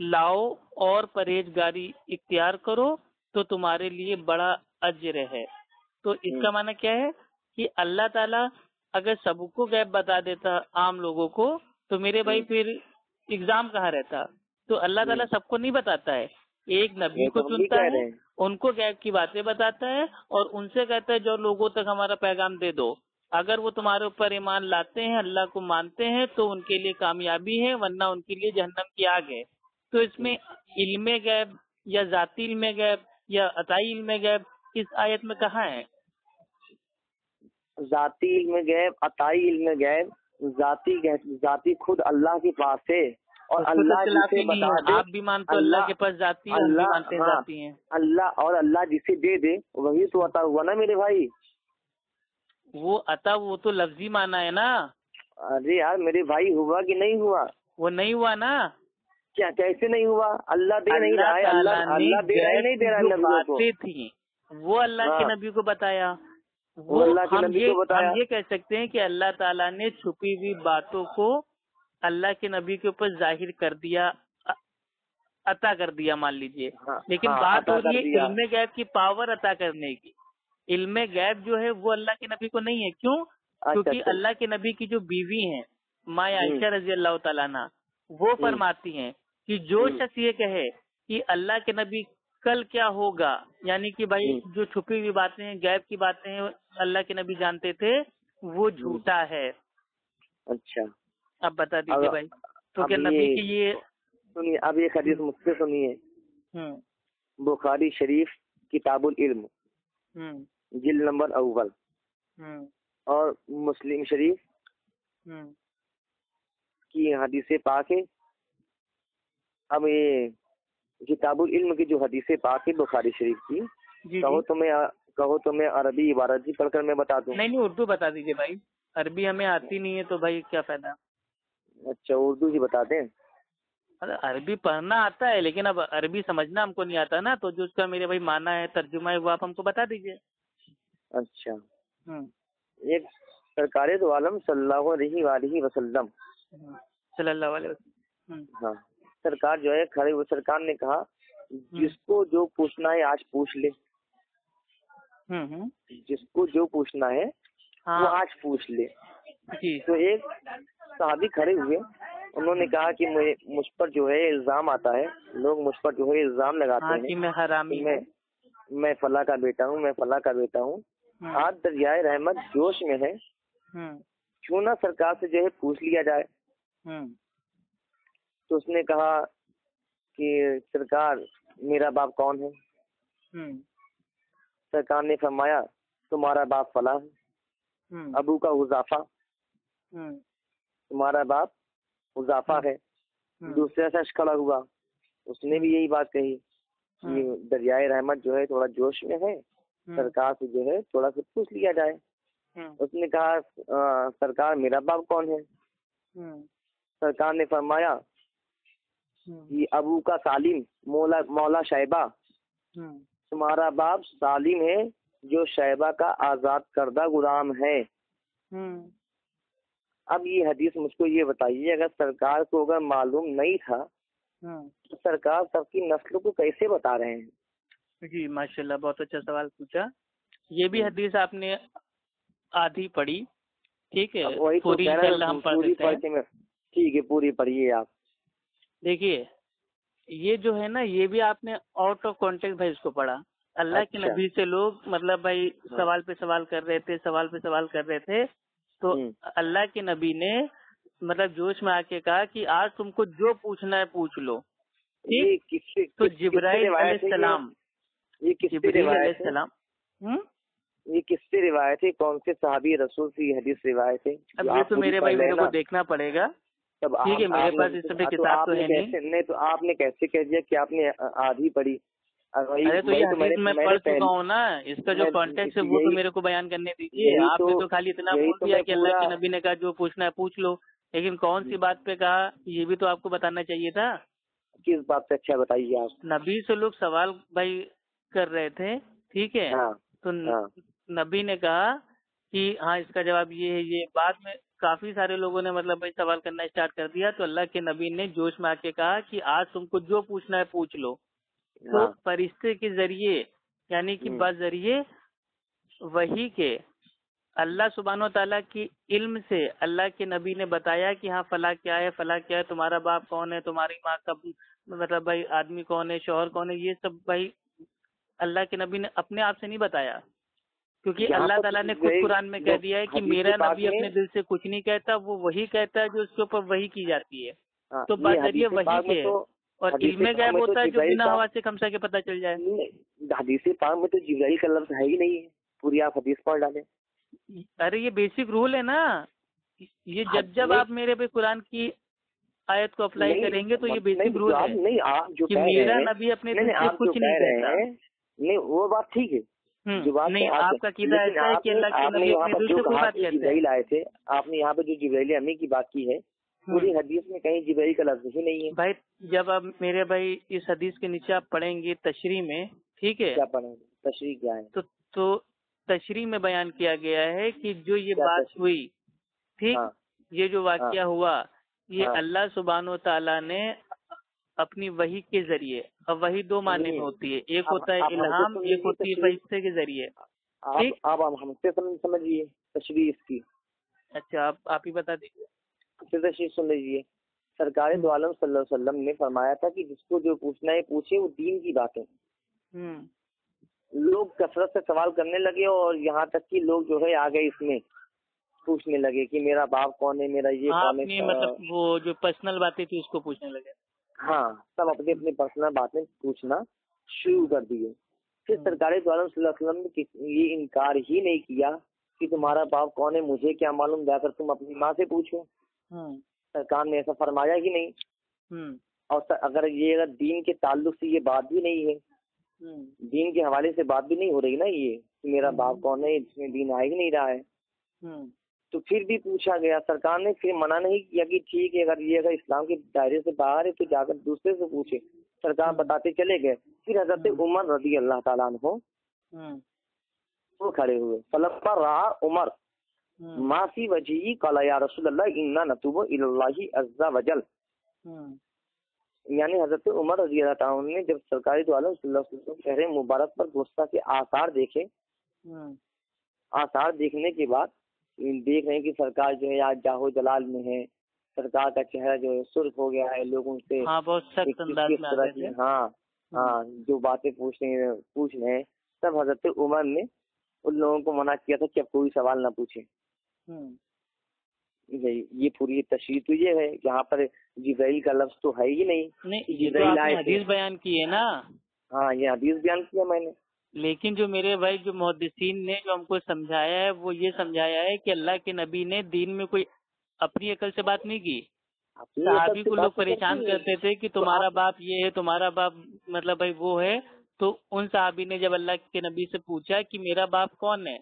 लाओ और परहेजगारी इख्तियार करो तो तुम्हारे लिए बड़ा अज्र है। तो इसका माना क्या है कि अल्लाह ताला अगर सबको गैब बता देता आम लोगों को तो मेरे भाई फिर एग्ज़ाम कहाँ रहता? तो अल्लाह ताला सबको नहीं बताता है। एक नबी को तो चुनता है। उनको गैब की बातें बताता है और उनसे कहता है जो लोगों तक हमारा पैगाम दे दो। अगर वो तुम्हारे ऊपर ईमान लाते हैं अल्लाह को मानते हैं तो उनके लिए कामयाबी है वरना उनके लिए जहन्नम की आग है। तो इसमें इल्म गैब या जाती इल्म गैब या अताई इल्म गैब इस आयत में कहाँ है? जाती इल्म गैब अताई इल्म गैब जाती जाती खुद अल्लाह के पास है और तो अल्लाह जिसे बता दे आप भी मानते अल्लाह अल्लाह- के पास जाती है अल्लाह मानते हाँ, जाती है। अल्लाह और अल्लाह जिसे दे दे वही तो अता हुआ ना मेरे भाई। वो अता वो तो लफ्जी माना है ना। अरे यार मेरे भाई हुआ कि नहीं हुआ? वो नहीं हुआ ना। क्या कैसे नहीं हुआ? अल्लाह दे नहीं रहा है अल्लाह दे रहा है नहीं दे रहा है थी। वो अल्लाह के हाँ। नबी को बताया वो अल्लाह के नबी को बताया। हम ये कह सकते हैं कि अल्लाह ताला ने छुपी हुई बातों को अल्लाह के नबी के ऊपर ज़ाहिर कर दिया अता कर दिया मान लीजिए हाँ, लेकिन हाँ, बात हो रही है। इल्म गैब की पावर अता करने की इल्म गैब जो है वो अल्लाह के नबी को नहीं है क्यों क्योंकि अच्छा। अल्लाह के नबी की जो बीवी है माया हम्म। आयशा रज़ी अल्लाह अन्हा, वो फरमाती हैं कि जो हम्म। शख्स ये कहे कि अल्लाह के नबी कल क्या होगा? यानी कि भाई हम्म। जो छुपी हुई बातें हैं गैब की बातें हैं अल्लाह के नबी जानते थे वो झूठा है। अच्छा। अब बता दीजिए भाई। तो क्या नबी की ये सुनिए अब ये हदीस मुझसे सुनिए। हम्म। बुखारी शरीफ किताबुल इल्म। हम्म। जिल नंबर अव्वल। हम्म। और मुस्लिम शरीफ हम्म। की हदीस पाक है। अब ये किताबुल इल्म की जो हदीस पाक है बुखारी शरीफ की जी कहो जी। तो मैं कहो तो मैं अरबी इबारत ही पढ़कर मैं बता दूँ। नहीं नहीं उर्दू बता दीजिए भाई। अरबी हमें आती नहीं है तो भाई क्या फ़ायदा? अच्छा उर्दू ही बता दें। अरे अरबी पढ़ना आता है लेकिन अब अरबी समझना हमको नहीं आता ना तो जो उसका मेरे भाई माना है तर्जुमा है वो आप हमको बता दीजिए। अच्छा। हम्म। एक सरकार दो आलम सल्लल्लाहु अलैहि वसल्लम। सल्लल्लाहु अलैहि वसल्लम। हम्म, हाँ। सरकार जो है खड़े हुए सरकार ने कहा जिसको जो पूछना है आज पूछ ले। हम्म हम्म, जिसको जो पूछना है हाँ। वो आज पूछ ले। जी। तो एक साहबी खड़े हुए। उन्होंने कहा कि मुझे मुझ पर जो है इल्ज़ाम आता है। लोग मुझ पर जो है इल्ज़ाम लगाते हाँ कि हैं मैं हरामी मैं मैं फला का बेटा हूँ मैं फला का बेटा हूँ। आज दरियाए रहमत जोश में है। हम्म। क्यों ना सरकार से जो है पूछ लिया जाए। हम्म। तो उसने कहा कि सरकार मेरा बाप कौन है? हम्म। सरकार ने फरमाया तुम्हारा बाप फला है। हम्म। अबू का हुजाफा हम्म। तुम्हारा बाप हुजाफा है। दूसरा शख्स खड़ा हुआ। उसने भी यही बात कही कि दरियाए रहमत जो है थोड़ा जोश में है। सरकार से जो है थोड़ा सा पूछ लिया जाए। उसने कहा "अ, सरकार मेरा बाप कौन है? सरकार ने फरमाया कि अबू का सालिम मौला मौला शैबा। हम्म, तुम्हारा बाप सालिम है जो शैबा का आज़ाद करदा गुलाम है। हम्म, अब ये हदीस मुझको ये बताइए अगर सरकार को अगर मालूम नहीं था हम्म। तो सरकार सबकी नस्लों को कैसे बता रहे हैं? जी माशाल्लाह बहुत अच्छा सवाल पूछा। ये भी हदीस आपने आधी पढ़ी ठीक है? अब वही तो पूरी हम पढ़ के ठीक है पूरी पढ़िए आप। देखिए ये जो है ना ये भी आपने आउट ऑफ़ कॉन्टेक्ट भाई इसको पढ़ा अल्लाह अच्छा। के। नबी से लोग मतलब भाई हाँ। सवाल पे सवाल कर रहे थे सवाल पे सवाल कर रहे थे तो हम्म। अल्लाह के नबी ने मतलब जोश में आके कहा कि आज तुमको जो पूछना है पूछ लो ठीक तो किस- जिब्राइल रिवायत है ये? सलाम ये जिब्राइल है सलाम हम्म ये किससे रिवायत है कौन से सहाबी रसूल से हदीस रिवायत है अब ये तो मेरे भाई मेरे को देखना पड़ेगा तब ठीक है, मेरे पास इस पे हाँ, किताब तो है नहीं। तो आपने कैसे कह दिया कि आपने आधी पढ़ी? अरे तो ये हदीस मैं पढ़ चुका हूँ ना इसका जो कॉन्टेक्ट है वो तो मेरे को बयान करने दीजिए। आपने तो- तो खाली इतना बोल तो दिया मैं कि अल्लाह के नबी ने कहा जो पूछना है पूछ लो। लेकिन कौन सी बात पे कहा ये भी तो आपको बताना चाहिए था। किस बात से अच्छा बताइए आप? नबी से लोग सवाल भाई कर रहे थे ठीक है? हाँ तो हाँ। नबी ने कहा कि हाँ इसका जवाब ये है ये बाद में काफ़ी सारे लोगों ने मतलब भाई सवाल करना स्टार्ट कर दिया तो अल्लाह के नबी ने जोश में आके कहा कि आज तुमको जो पूछना है पूछ लो। तो हाँ। फरिश्ते के ज़रिए यानी कि हम्म। बजरिए वही के अल्लाह सुबहानो ताला की इल्म से अल्लाह के नबी ने बताया कि हाँ फला क्या है फला क्या है तुम्हारा बाप कौन है तुम्हारी माँ का मतलब भाई आदमी कौन है शोहर कौन है ये सब भाई अल्लाह के नबी ने अपने आप से नहीं बताया। क्योंकि अल्लाह ताला तो ने खुद कुरान में कह दिया है कि मेरा नबी अपने दिल से कुछ नहीं कहता वो वही कहता है जो उसके ऊपर वही की जाती है। हाँ, तो बजरिए वही के तो और हदीस इल्म पाक में तो होता है जो बिना हवा से खमसा के पता चल जाए। हदीस पाक में तो जिब्राइल का लफ्ज है ही नहीं है पूरी आप हदीस पढ़ डाले। अरे ये बेसिक रूल है ना। ये हाँ, जब जब आप मेरे पे कुरान की आयत को अप्लाई करेंगे तो ये बेसिक रूल है नहीं आप जो कह रहे मेरा हैं नबी अपने नहीं दिल से कुछ नहीं कहता। नहीं वो बात ठीक है। नहीं आपका कीदा ऐसा है कि आपने- अल्लाह के नबी यहाँ अपने दिल से कोई बात कहते हैं। थे आपने यहाँ पे जो जिब्राइल अमी की बात की है पूरी हम्म, हदीस में कहीं जिब्राइल का लफ्ज ही नहीं है। भाई जब आप मेरे भाई इस हदीस के नीचे आप पढ़ेंगे तशरी में ठीक है? क्या पढ़ेंगे? तशरीह क्या है? तो तो तशरी में बयान किया गया है कि जो ये बात हुई ठीक? हाँ। ये जो वाक्य हुआ ये हाँ। अल्लाह सुबहानो ताला ने अपनी वही के ज़रिए। अब वही दो माने में होती है। एक होता है इल्हाम एक होती है फरिश्ते के ज़रिए। आप ठीक। आप हमसे समझिए तशरीह इसकी अच्छा आप आप ही बता दीजिए। तशरीह सुन लीजिए। सरकार दो आलम वसल्लम ने फरमाया था कि जिसको जो पूछना है पूछे वो दीन की बातें। हम्म। लोग कसरत से सवाल करने लगे और यहाँ तक कि लोग जो है आ गए इसमें पूछने लगे कि मेरा बाप कौन है मेरा ये कौन है मतलब वो जो पर्सनल बातें थी उसको पूछने लगे। हाँ सब अपनी अपनी पर्सनल बातें पूछना शुरू कर दिए। फिर हम्म। सरकार द्वारा वसल्लम ने ये इनकार ही नहीं किया कि तुम्हारा बाप कौन है मुझे क्या मालूम जाकर तुम अपनी माँ से पूछो। हम्म सरकार ने ऐसा फरमाया ही नहीं। हम्म और अगर ये अगर दीन के ताल्लुक से ये बात भी नहीं है दीन के हवाले से बात भी नहीं हो रही ना ये कि मेरा। बाप कौन है इसमें दीन आ ही नहीं रहा है। तो फिर भी पूछा गया सरकार ने फिर मना नहीं किया कि ठीक है अगर ये अगर इस्लाम के दायरे से बाहर है तो जाकर दूसरे से पूछे। सरकार हम्म। बताते चले गए। फिर हज़रत हम्म। उमर रदी अल्लाह ताला हो हम्म। वो खड़े हुए। फलम्मा रहा उमर मासी वजी कला या रसूल इन्ना नतुबु अज़्ज़ा वजल। यानी हज़रत उमर रज़ी अल्लाह ने जब सरकारी वसल्लम चेहरे मुबारक पर गुस्सा के आसार देखे आसार देखने के बाद देख रहे हैं कि सरकार जो है आज जाहो जलाल में है। सरकार का चेहरा जो है सुर्ख हो गया है लोगों से। हाँ बहुत सख्त अंदाज में आ तरह की हम्म। हाँ हाँ जो बातें पूछ रहे हैं पूछ रहे हैं तब हज़रत उमर ने उन लोगों को मना किया था कि अब कोई सवाल ना पूछे। हम्म। ये ये पूरी तशरीह तो ये है यहाँ पर जिब्राइल का लफ्ज तो है ही नहीं। नहीं ये तो आपने हदीस बयान की है ना। हाँ ये हदीस बयान किया मैंने। लेकिन जो मेरे भाई जो मुहदसिन ने जो हमको समझाया है वो ये समझाया है कि अल्लाह के नबी ने दीन में कोई अपनी अकल से बात नहीं की। साहबी को लोग तो परेशान करते थे कि तो तुम्हारा आप- बाप ये है तुम्हारा बाप मतलब भाई वो है। तो उन साहबी ने जब अल्लाह के नबी से पूछा कि मेरा बाप कौन है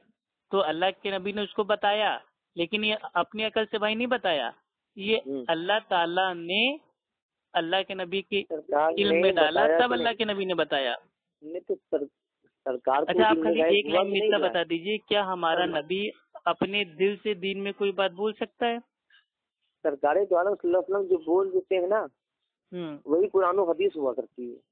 तो अल्लाह के नबी ने उसको बताया लेकिन ये अपनी अकल से भाई नहीं बताया। ये हम्म। अल्लाह ताला ने अल्लाह के नबी के इल्म में डाला तब अल्लाह के नबी ने बताया। नहीं तो सरकार अच्छा आप खाली एक लाइन में इतना बता दीजिए क्या हमारा। नबी अपने दिल से दीन में कोई बात बोल सकता है? सरकारें वसल्लम जो बोल देते हैं ना हम्म। वही कुरान हदीस हुआ करती है।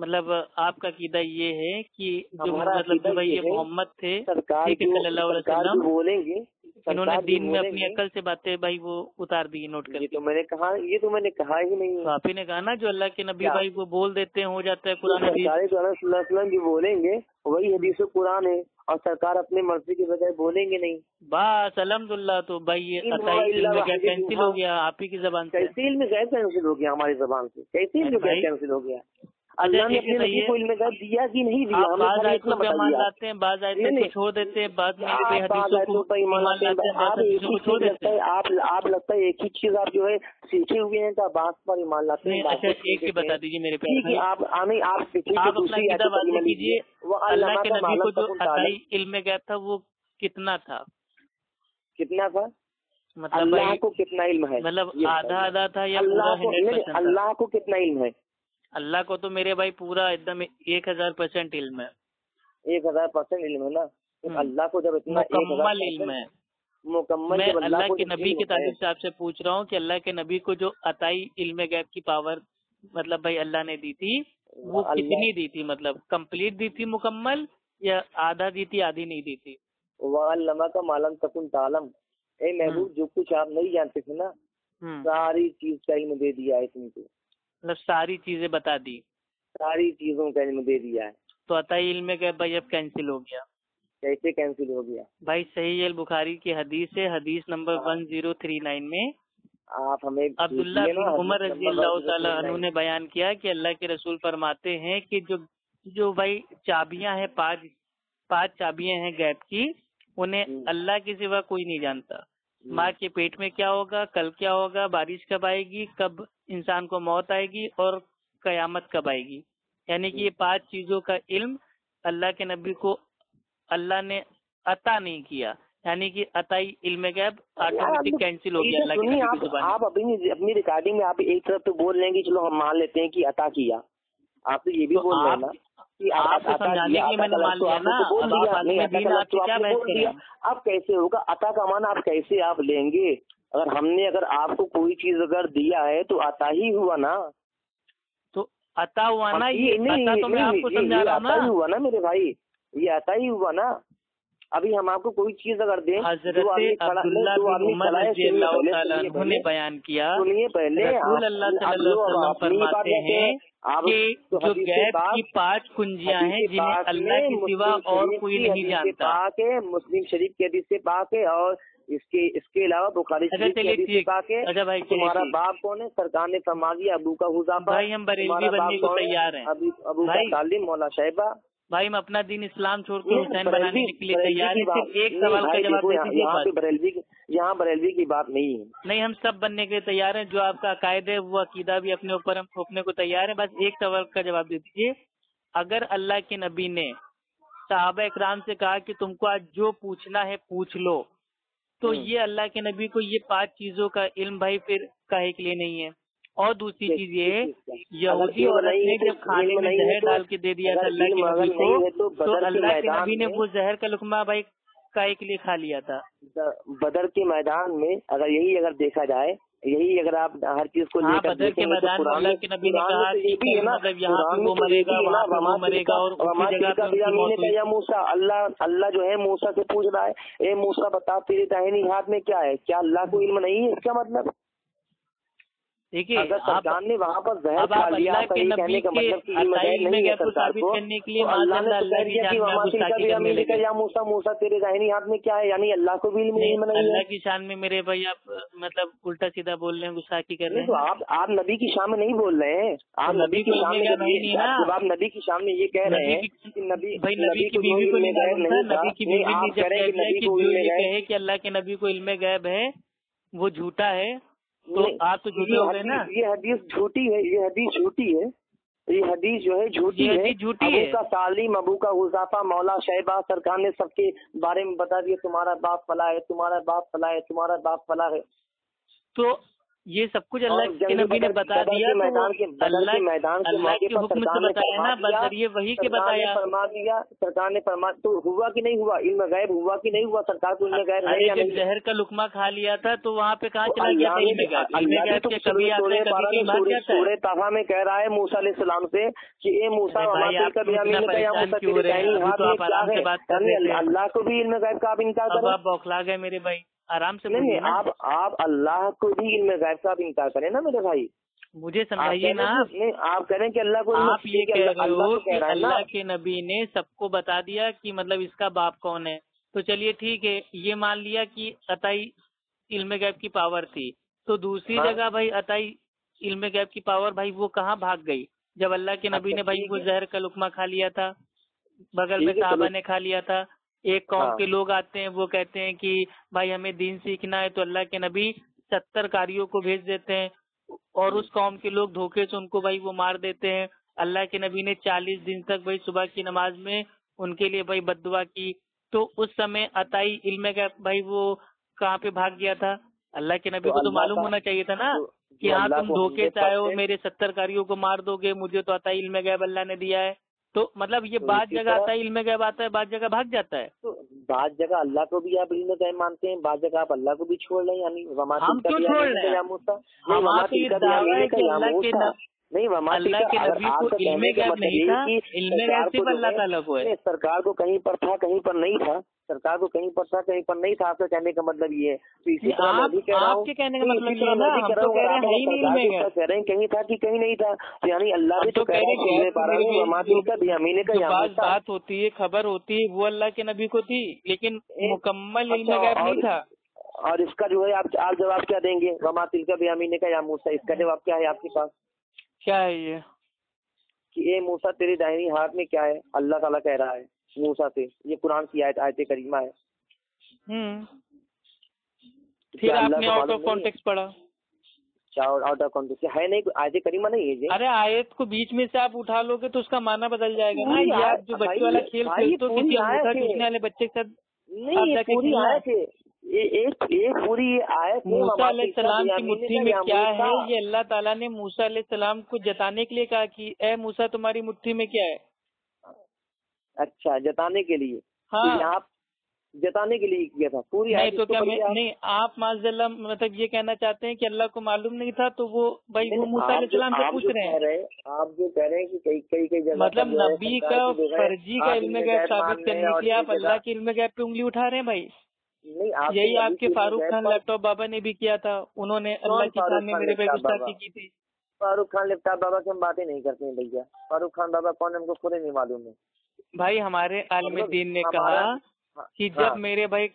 मतलब आपका कीदा ये है कि जो मतलब जो भाई ये मोहम्मद थे ठीक है बोलेंगे इन्होंने दीन में अपनी अकल से बातें भाई वो उतार दी नोट ये तो मैंने कहा ये तो मैंने कहा ही नहीं। तो आप ही ने कहा ना जो अल्लाह के नबी भाई वो बोल देते हैं हो जाता है जो कुरान हदीस। तो जो बोलेंगे वही हदीस कुरान है और सरकार अपने मर्ज़ी के बजाय बोलेंगे नहीं। बस अलहमदुल्ला तो भाई ये कैंसिल हो गया? आप ही की जबान से। इल्म गैर कैंसिल हो गया हमारी जबान से? गैर कैंसिल हो गया? अल्लाह ने अपने नबी को इल्म गैर दिया कि नहीं दिया। आप हमें बाज आयतों पे ईमान लाते हैं बाज आयतें को छोड़ देते हैं बाद में कोई हदीसों को ईमान ईमान लाते हैं आप एक ही छोड़ चीज़ देते लगता हैं आप आप लगता एक ही चीज़ आप जो है सीखे हुए हैं तो बात पर ईमान लाते हैं अच्छा एक ही बता दीजिए मेरे ठीक है आप आप अपना कीजिए अल्लाह के नबी को जो इल्म था वो कितना था? कितना था? मतलब अल्लाह को कितना इल्म है? मतलब आधा आधा था या अल्लाह को कितना इल्म है? अल्लाह को तो मेरे भाई पूरा एकदम एक हज़ार परसेंट इल्म है। एक हज़ार परसेंट इल्म है ना? हम्म। अल्लाह को जब इतना मुकम्मल इल्म है। मुकम्मल मैं अल्लाह के नबी की ताल्लुक से आपसे पूछ रहा हूँ कि अल्लाह के नबी को जो अताई इल्म गैब की पावर मतलब भाई अल्लाह ने दी थी वो कितनी दी थी मतलब? कंप्लीट दी थी मुकम्मल या आधा दी थी आधी नहीं दी थी? वल्लमा का मालम तकुन तालम। ए महबूब जो कुछ आप नहीं जानते थे ना हम्म, सारी चीज़ का इल्म दे दिया है तुमको मतलब सारी चीज़ें बता दी। सारी चीज़ों का इल्म दे दिया है। तो अताई इल्म गैब भाई अब कैंसिल हो गया। कैसे कैंसिल हो गया? भाई सही अल बुखारी की हदीस है हदीस number one zero three nine में। आप हमें अब्दुल्ला बिन उमर रज़ी अल्लाह 1039 ताला अन्हु ने बयान किया कि अल्लाह के रसूल फरमाते हैं कि जो जो भाई चाबियाँ हैं पाँच पाँच चाबियाँ हैं गैब की उन्हें हम्म। अल्लाह के सिवा कोई नहीं जानता। हम्म। माँ के पेट में क्या होगा कल क्या होगा बारिश कब आएगी कब इंसान को मौत आएगी और कयामत कब आएगी? यानी कि ये पाँच चीज़ों का इल्म अल्लाह के नबी को अल्लाह ने अता नहीं किया। यानी कि अताई इल्म गैब ऑटोमेटिक कैंसिल हो गया अल्लाह के नबी की आप आप अपनी अपनी रिकॉर्डिंग में आप एक तरफ़ तो बोल रहे हैं कि चलो हम मान लेते हैं कि अता किया। आप तो ये भी तो बोल रहे हैं आप- ना तो तो आप तो? अब कैसे होगा? अता का माना आप कैसे आप लेंगे? अगर हमने अगर आपको कोई चीज़ अगर दिया है तो आता ही हुआ ना। तो आता हुआ ना ये नहीं, आता तो मैं आपको समझा रहा हूँ अता ही हुआ ना मेरे भाई। ये आता ही हुआ ना। अभी हम आपको कोई चीज़ अगर दें हज़रत अब्दुल्ला ने बयान किया सुनिए पहले आप- फरमाते हैं कि तो जो गैब की पाँच कुंजियाँ हैं जिन्हें अल्लाह के सिवा और कोई नहीं जानता। है मुस्लिम शरीफ के हदीस से पाक है और इसके इसके अलावा बुखारी अच्छा शरीफ की हदीस से पाक है। अच्छा भाई तुम्हारा बाप कौन है? सरकार ने फरमा दिया अबू का हुजाफा। भाई हम बरेलवी बनने को? तैयार हैं। अबू अबू का तालिम मौला साहिबा। भाई हम अपना दिन इस्लाम छोड़ के हुसैन बनाने के लिए तैयार हैं। सिर्फ़ एक सवाल का जवाब दे यहाँ- दीजिए यहाँ बरेलवी की- यहाँ बरेलवी की बात नहीं है। नहीं हम सब बनने के लिए तैयार हैं। जो आपका अकायद है वो अकीदा भी अपने ऊपर हम थोपने को तैयार है। बस एक सवाल का जवाब दे दीजिए। अगर अल्लाह के नबी ने साहब इकराम से कहा कि तुमको आज जो पूछना है पूछ लो। तो हम्म। ये अल्लाह के नबी को ये पाँच चीज़ों का इल्म भाई फिर काहे के लिए नहीं है। और दूसरी चीज़ ये? यहूदी औरत ने तो जब खाने में जहर तो- डाल के दे दिया था अल्लाह के नबी को तो तो बदर के अल्लाह के नबी ने वो जहर का लुकमा भाई काहे के लिए खा लिया था। बदर के मैदान में अगर यही अगर देखा जाए यही अगर आप हर चीज़ को हाँ, बदर के तो मैदान में अल्लाह के नबी ने कहा तो कि मतलब यहाँ पे वो तो मरेगा, वहाँ पे वो मरेगा और जगह पे मूसा अल्लाह अल्लाह जो है मूसा से पूछ रहा है ए मूसा बता तेरे दाहिनी हाथ में क्या है? क्या अल्लाह को इल्म नहीं है? इसका मतलब? देखिए सरकार ने वहाँ पर जहर खा लिया तो के कहने का मतलब कि नहीं है सरकार को। तो अल्लाह ने तो अल्लाह की दिया जान कि में वमा आप तिलका गुस्ताखी करने बियमीनिका लगे या मूसा मूसा तेरे दाहिनी हाथ में क्या है? यानी अल्लाह को भी इल्म नहीं अल्लाह की शान में मेरे भाई आप मतलब उल्टा सीधा बोल रहे हैं गुस्सा की कर रहे हैं। आप आप नबी की शान में नहीं बोल रहे हैं। आप नबी की शान में जब आप नबी की शान में ये कह रहे हैं की नबी भाई नबी की बीवी को नबी की बीवी ने जब कह दिया कि अल्लाह के नबी को इल्म गैब है वो झूठा है तो आप तो झूठे ये हो गए ना। हदीस- ये हदीस झूठी है ये हदीस झूठी है। ये हदीस जो है झूठी है। झूठी है। का सालिम अबू का गुजाफा मौला शहबा सरकार ने सबके बारे में बता दिया तुम्हारा बाप फला है तुम्हारा बाप फला है तुम्हारा बाप फला है। तो ये सब कुछ अल्लाह के नबी ने बता दिया तो मैदान के अल्लाह के मैदान अल्लाह के हुक्म से बताया ना बदरिए वही के बताया। फरमा दिया सरकार ने फरमा तो हुआ कि नहीं हुआ? इल्म गैब हुआ कि नहीं हुआ? सरकार को इल्म गैब है अरे जब जहर का लुकमा खा लिया था तो वहाँ पे कहाँ तो चला गया था इल्म गैब तो के कभी आता है कभी कहीं जाता ताहा में कह रहा है मूसा सलाम से कि ए मूसा हैं? अल्लाह को भी इल्म गैब का आप इनकार अब आप बौखला गए मेरे भाई। आराम से नहीं नहीं आप आप अल्लाह को भी इल्म गैब का आप इनकार करें ना मेरे भाई। मुझे आप समझाइए ना। कि- नहीं आप कह रहे हैं कि अल्लाह को आप ये कह रहे हो कि अल्लाह के नबी ने सबको बता दिया कि मतलब इसका बाप कौन है। तो चलिए ठीक है ये मान लिया कि अताई इल्म गैब की पावर थी। तो दूसरी हाँ। जगह भाई अताई इल्म गैब की पावर भाई वो कहाँ भाग गई? जब अल्लाह के नबी अच्छा, ने भाई वो जहर का लुकमा खा लिया था बगल में साहबा ने खा लिया था। एक कौम हाँ। के लोग आते हैं वो कहते हैं कि भाई हमें दीन सीखना है तो अल्लाह के नबी सत्तर कारियों को भेज देते हैं। और उस कौम के लोग धोखे से उनको भाई वो मार देते हैं। अल्लाह के नबी ने चालीस दिन तक भाई सुबह की नमाज़ में उनके लिए भाई बदुआ की। तो उस समय अताई इल्म का भाई वो कहाँ पे भाग गया था? अल्लाह के नबी तो को तो मालूम होना चाहिए था ना तो- कि हाँ तुम धोखे से आए हो मेरे सत्तर कारियों को मार दोगे मुझे तो अताई इल्म गैब अल्लाह ने दिया है। तो मतलब ये तो बाद जगह आता है इल्म गैब आता है बाद जगह भाग जाता है। तो बाद जगह अल्लाह को भी आप इल्म गैब मानते हैं बाद जगह आप अल्लाह को भी छोड़ रहे हैं यानी हम क्यों छोड़ रहे हैं? हमारा तो दावा है कि अल्लाह के नहीं अल्लाह के नबी को आपका इल्म गैब मतलब नहीं था कि इल्म सरकार गैब को सिर्फ़ अल्लाह ताला को है। सरकार को कहीं पर था कहीं पर नहीं था सरकार को कहीं पर था कहीं पर नहीं था आपका कहने का मतलब ये है। तो इसी तरह मैं आप- भी कह रहा हूँ आपके कहने का मतलब ये ना, हम तो कह रहे हैं। कह रहे हैं कहीं था कि कहीं नहीं था। तो यानी अल्लाह भी तो कह रहा है कह कि रहे हैं का बात बात होती है खबर होती है वो अल्लाह के नबी को थी लेकिन मुकम्मल इल्म अच्छा, गैब नहीं था। और इसका जो है आप आप जवाब क्या देंगे? वमा तिलका बियामीन का या मूसा इसका जवाब क्या है आपके पास? क्या है ये? कि ए मूसा तेरे दाहिनी हाथ में क्या है? अल्लाह ताला कह रहा है मूसा से। ये कुरान की आयत आयत करीमा है। हम्म। फिर आपने आउट ऑफ़ कॉन्टेक्स्ट पढ़ा। क्या आउट ऑफ़ कॉन्टेक्स्ट है नहीं आयत करीमा नहीं है जी अरे आयत को बीच में से आप उठा लोगे तो उसका माना बदल जाएगा ना। ये आप जो बच्चों वाला खेल खेलते हो किसी मूसा। वाले बच्चे के साथ नहीं ये पूरी आयत है। ये एक एक पूरी आयत मूसा सलाम की मुट्ठी में क्या है? ये अल्लाह ताला ने मूसा सलाम को जताने के लिए कहा कि ए मूसा तुम्हारी मुट्ठी में क्या है? अच्छा जताने के लिए। हाँ। तो यहाँ जताने के लिए किया था पूरी नहीं तो क्या मैं आप। नहीं आप माजल्ला मतलब ये कहना चाहते हैं कि अल्लाह को मालूम नहीं था तो वो भाई वो मूसा आप सलाम से पूछ रहे हैं। आप जो कह रहे हैं कि कई कई कई जगह मतलब है नबी का है, फर्जी का इल्म गैब गैब साबित करने के लिए आप अल्लाह के इल्म गैब पे उंगली उठा रहे हैं भाई। नहीं आप यही आपके फारूक खान लैपटॉप बाबा ने भी किया था। उन्होंने अल्लाह के सामने मेरे पे गुस्ताखी की थी। फारूक खान लैपटॉप बाबा से हम बातें नहीं करते हैं भैया। फारूक खान बाबा कौन है हमको खुद ही नहीं मालूम है। भाई हमारे आलम दीन ने कहा हाँ, कि हाँ। जब मेरे भाई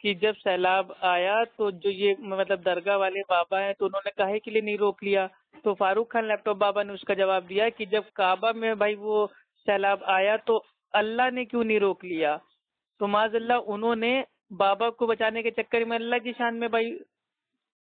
कि जब सैलाब आया तो जो ये मतलब दरगाह वाले बाबा हैं तो उन्होंने काहे के लिए नहीं रोक लिया? तो फारूक खान लैपटॉप बाबा ने उसका जवाब दिया कि जब काबा में भाई वो सैलाब आया तो अल्लाह ने क्यों नहीं रोक लिया? तो माजल्ला उन्होंने बाबा को बचाने के चक्कर में अल्लाह की शान में भाई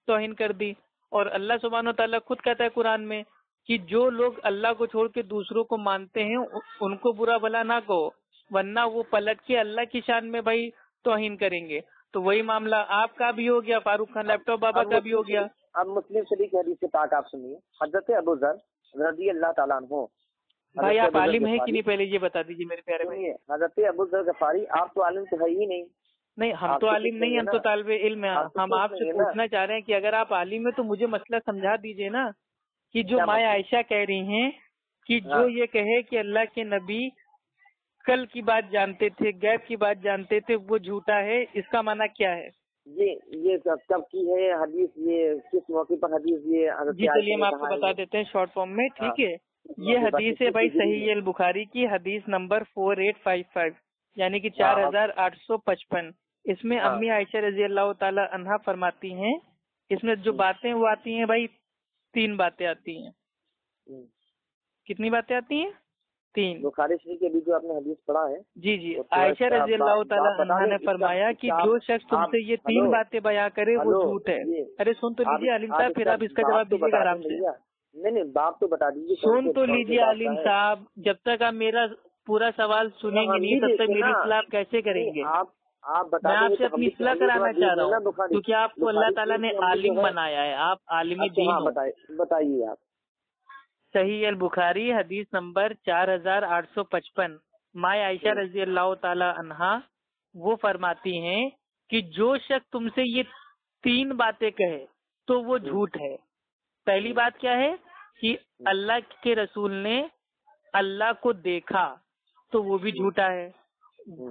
तोहिन कर दी। और अल्लाह सुबहान ताला खुद कहता है कुरान में कि जो लोग अल्लाह को छोड़ के दूसरों को मानते हैं उनको बुरा भला ना कहो वरना वो पलट के अल्लाह की शान में भाई तोहिन करेंगे। तो वही मामला आपका भी हो गया फारूक खान लैपटॉप बाबा का भी हो गया। अब मुस्लिम शरीफ हदीस से पाक आप सुनिए। हज़रत अबू जर रज़ी अल्लाह ताला हो भाई आप आलिम है कि नहीं? पहले ये बता दीजिए मेरे प्यारे भाई। हज़रत अबू जर गफारी आप तो आलिम तो है ही नहीं। नहीं हम तो तो आलिम नहीं हम तो तालब इल्म है तो हम आपसे। पूछना चाह रहे हैं कि अगर आप आलिम है तो मुझे मसला समझा दीजिए ना कि जो मसला? आयशा कह रही हैं कि जो हाँ। ये कहे कि अल्लाह के नबी कल की बात जानते थे गैब की बात जानते थे वो झूठा है इसका माना क्या है ये ये कब कब की है हदीस ये किस मौके पर हदीस ये जी चलिए हम आपको बता देते हैं शॉर्ट फॉर्म में ठीक हाँ। है ये हदीस है भाई सही अल बुखारी की हदीस number four eight five five यानी कि हाँ, चार हज़ार आठ सौ पचपन इसमें हाँ। अम्मी आयशा रज़ी अल्लाह ताला अन्हा फरमाती हैं इसमें जो हम्म। बातें वो आती हैं भाई तीन बातें आती हैं। हम्म। कितनी बातें आती हैं? तीन। बुखारी शरीफ के भी जो आपने हदीस पढ़ा है जी जी। आयशा रज़ी अल्लाह ताला ने फरमाया कि जो शख्स तुमसे ये तीन बातें बयां करे वो झूठ है। अरे सुन तो लीजिए आलिम साहब फिर आप इसका जवाब तो दीजिएगा आराम दें से। नहीं नहीं बात तो बता दीजिए सुन तो लीजिए आलिम साहब जब तक आप मेरा पूरा सवाल सुनेंगे नहीं तब तक मेरी आप कैसे करेंगे? आप आप बता मैं आपसे तो अपनी पहले कराना चाह रहा हूँ क्योंकि आपको अल्लाह ताला ने आलिम बनाया है आप आलिमी अच्छा दीन हाँ बताइए बताइए आप। सही अल बुखारी हदीस नंबर चार हज़ार आठ सौ पचपन। माए आयशा रज़ी अल्लाह ताला अनहा वो फरमाती हैं कि जो शख्स तुमसे ये तीन बातें कहे तो वो झूठ है। पहली बात क्या है कि अल्लाह के रसूल ने अल्लाह को देखा तो वो भी झूठा है।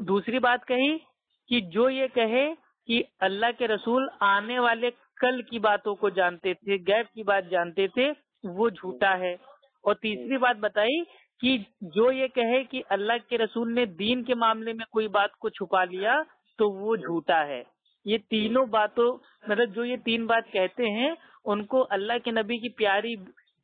दूसरी बात कही कि जो ये कहे कि अल्लाह के रसूल आने वाले कल की बातों को जानते थे, गैब की बात जानते थे, वो झूठा है। और तीसरी बात बताई कि जो ये कहे कि अल्लाह के रसूल ने दीन के मामले में कोई बात को छुपा लिया तो वो झूठा है। ये तीनों बातों मतलब जो ये तीन बात कहते हैं, उनको अल्लाह के नबी की प्यारी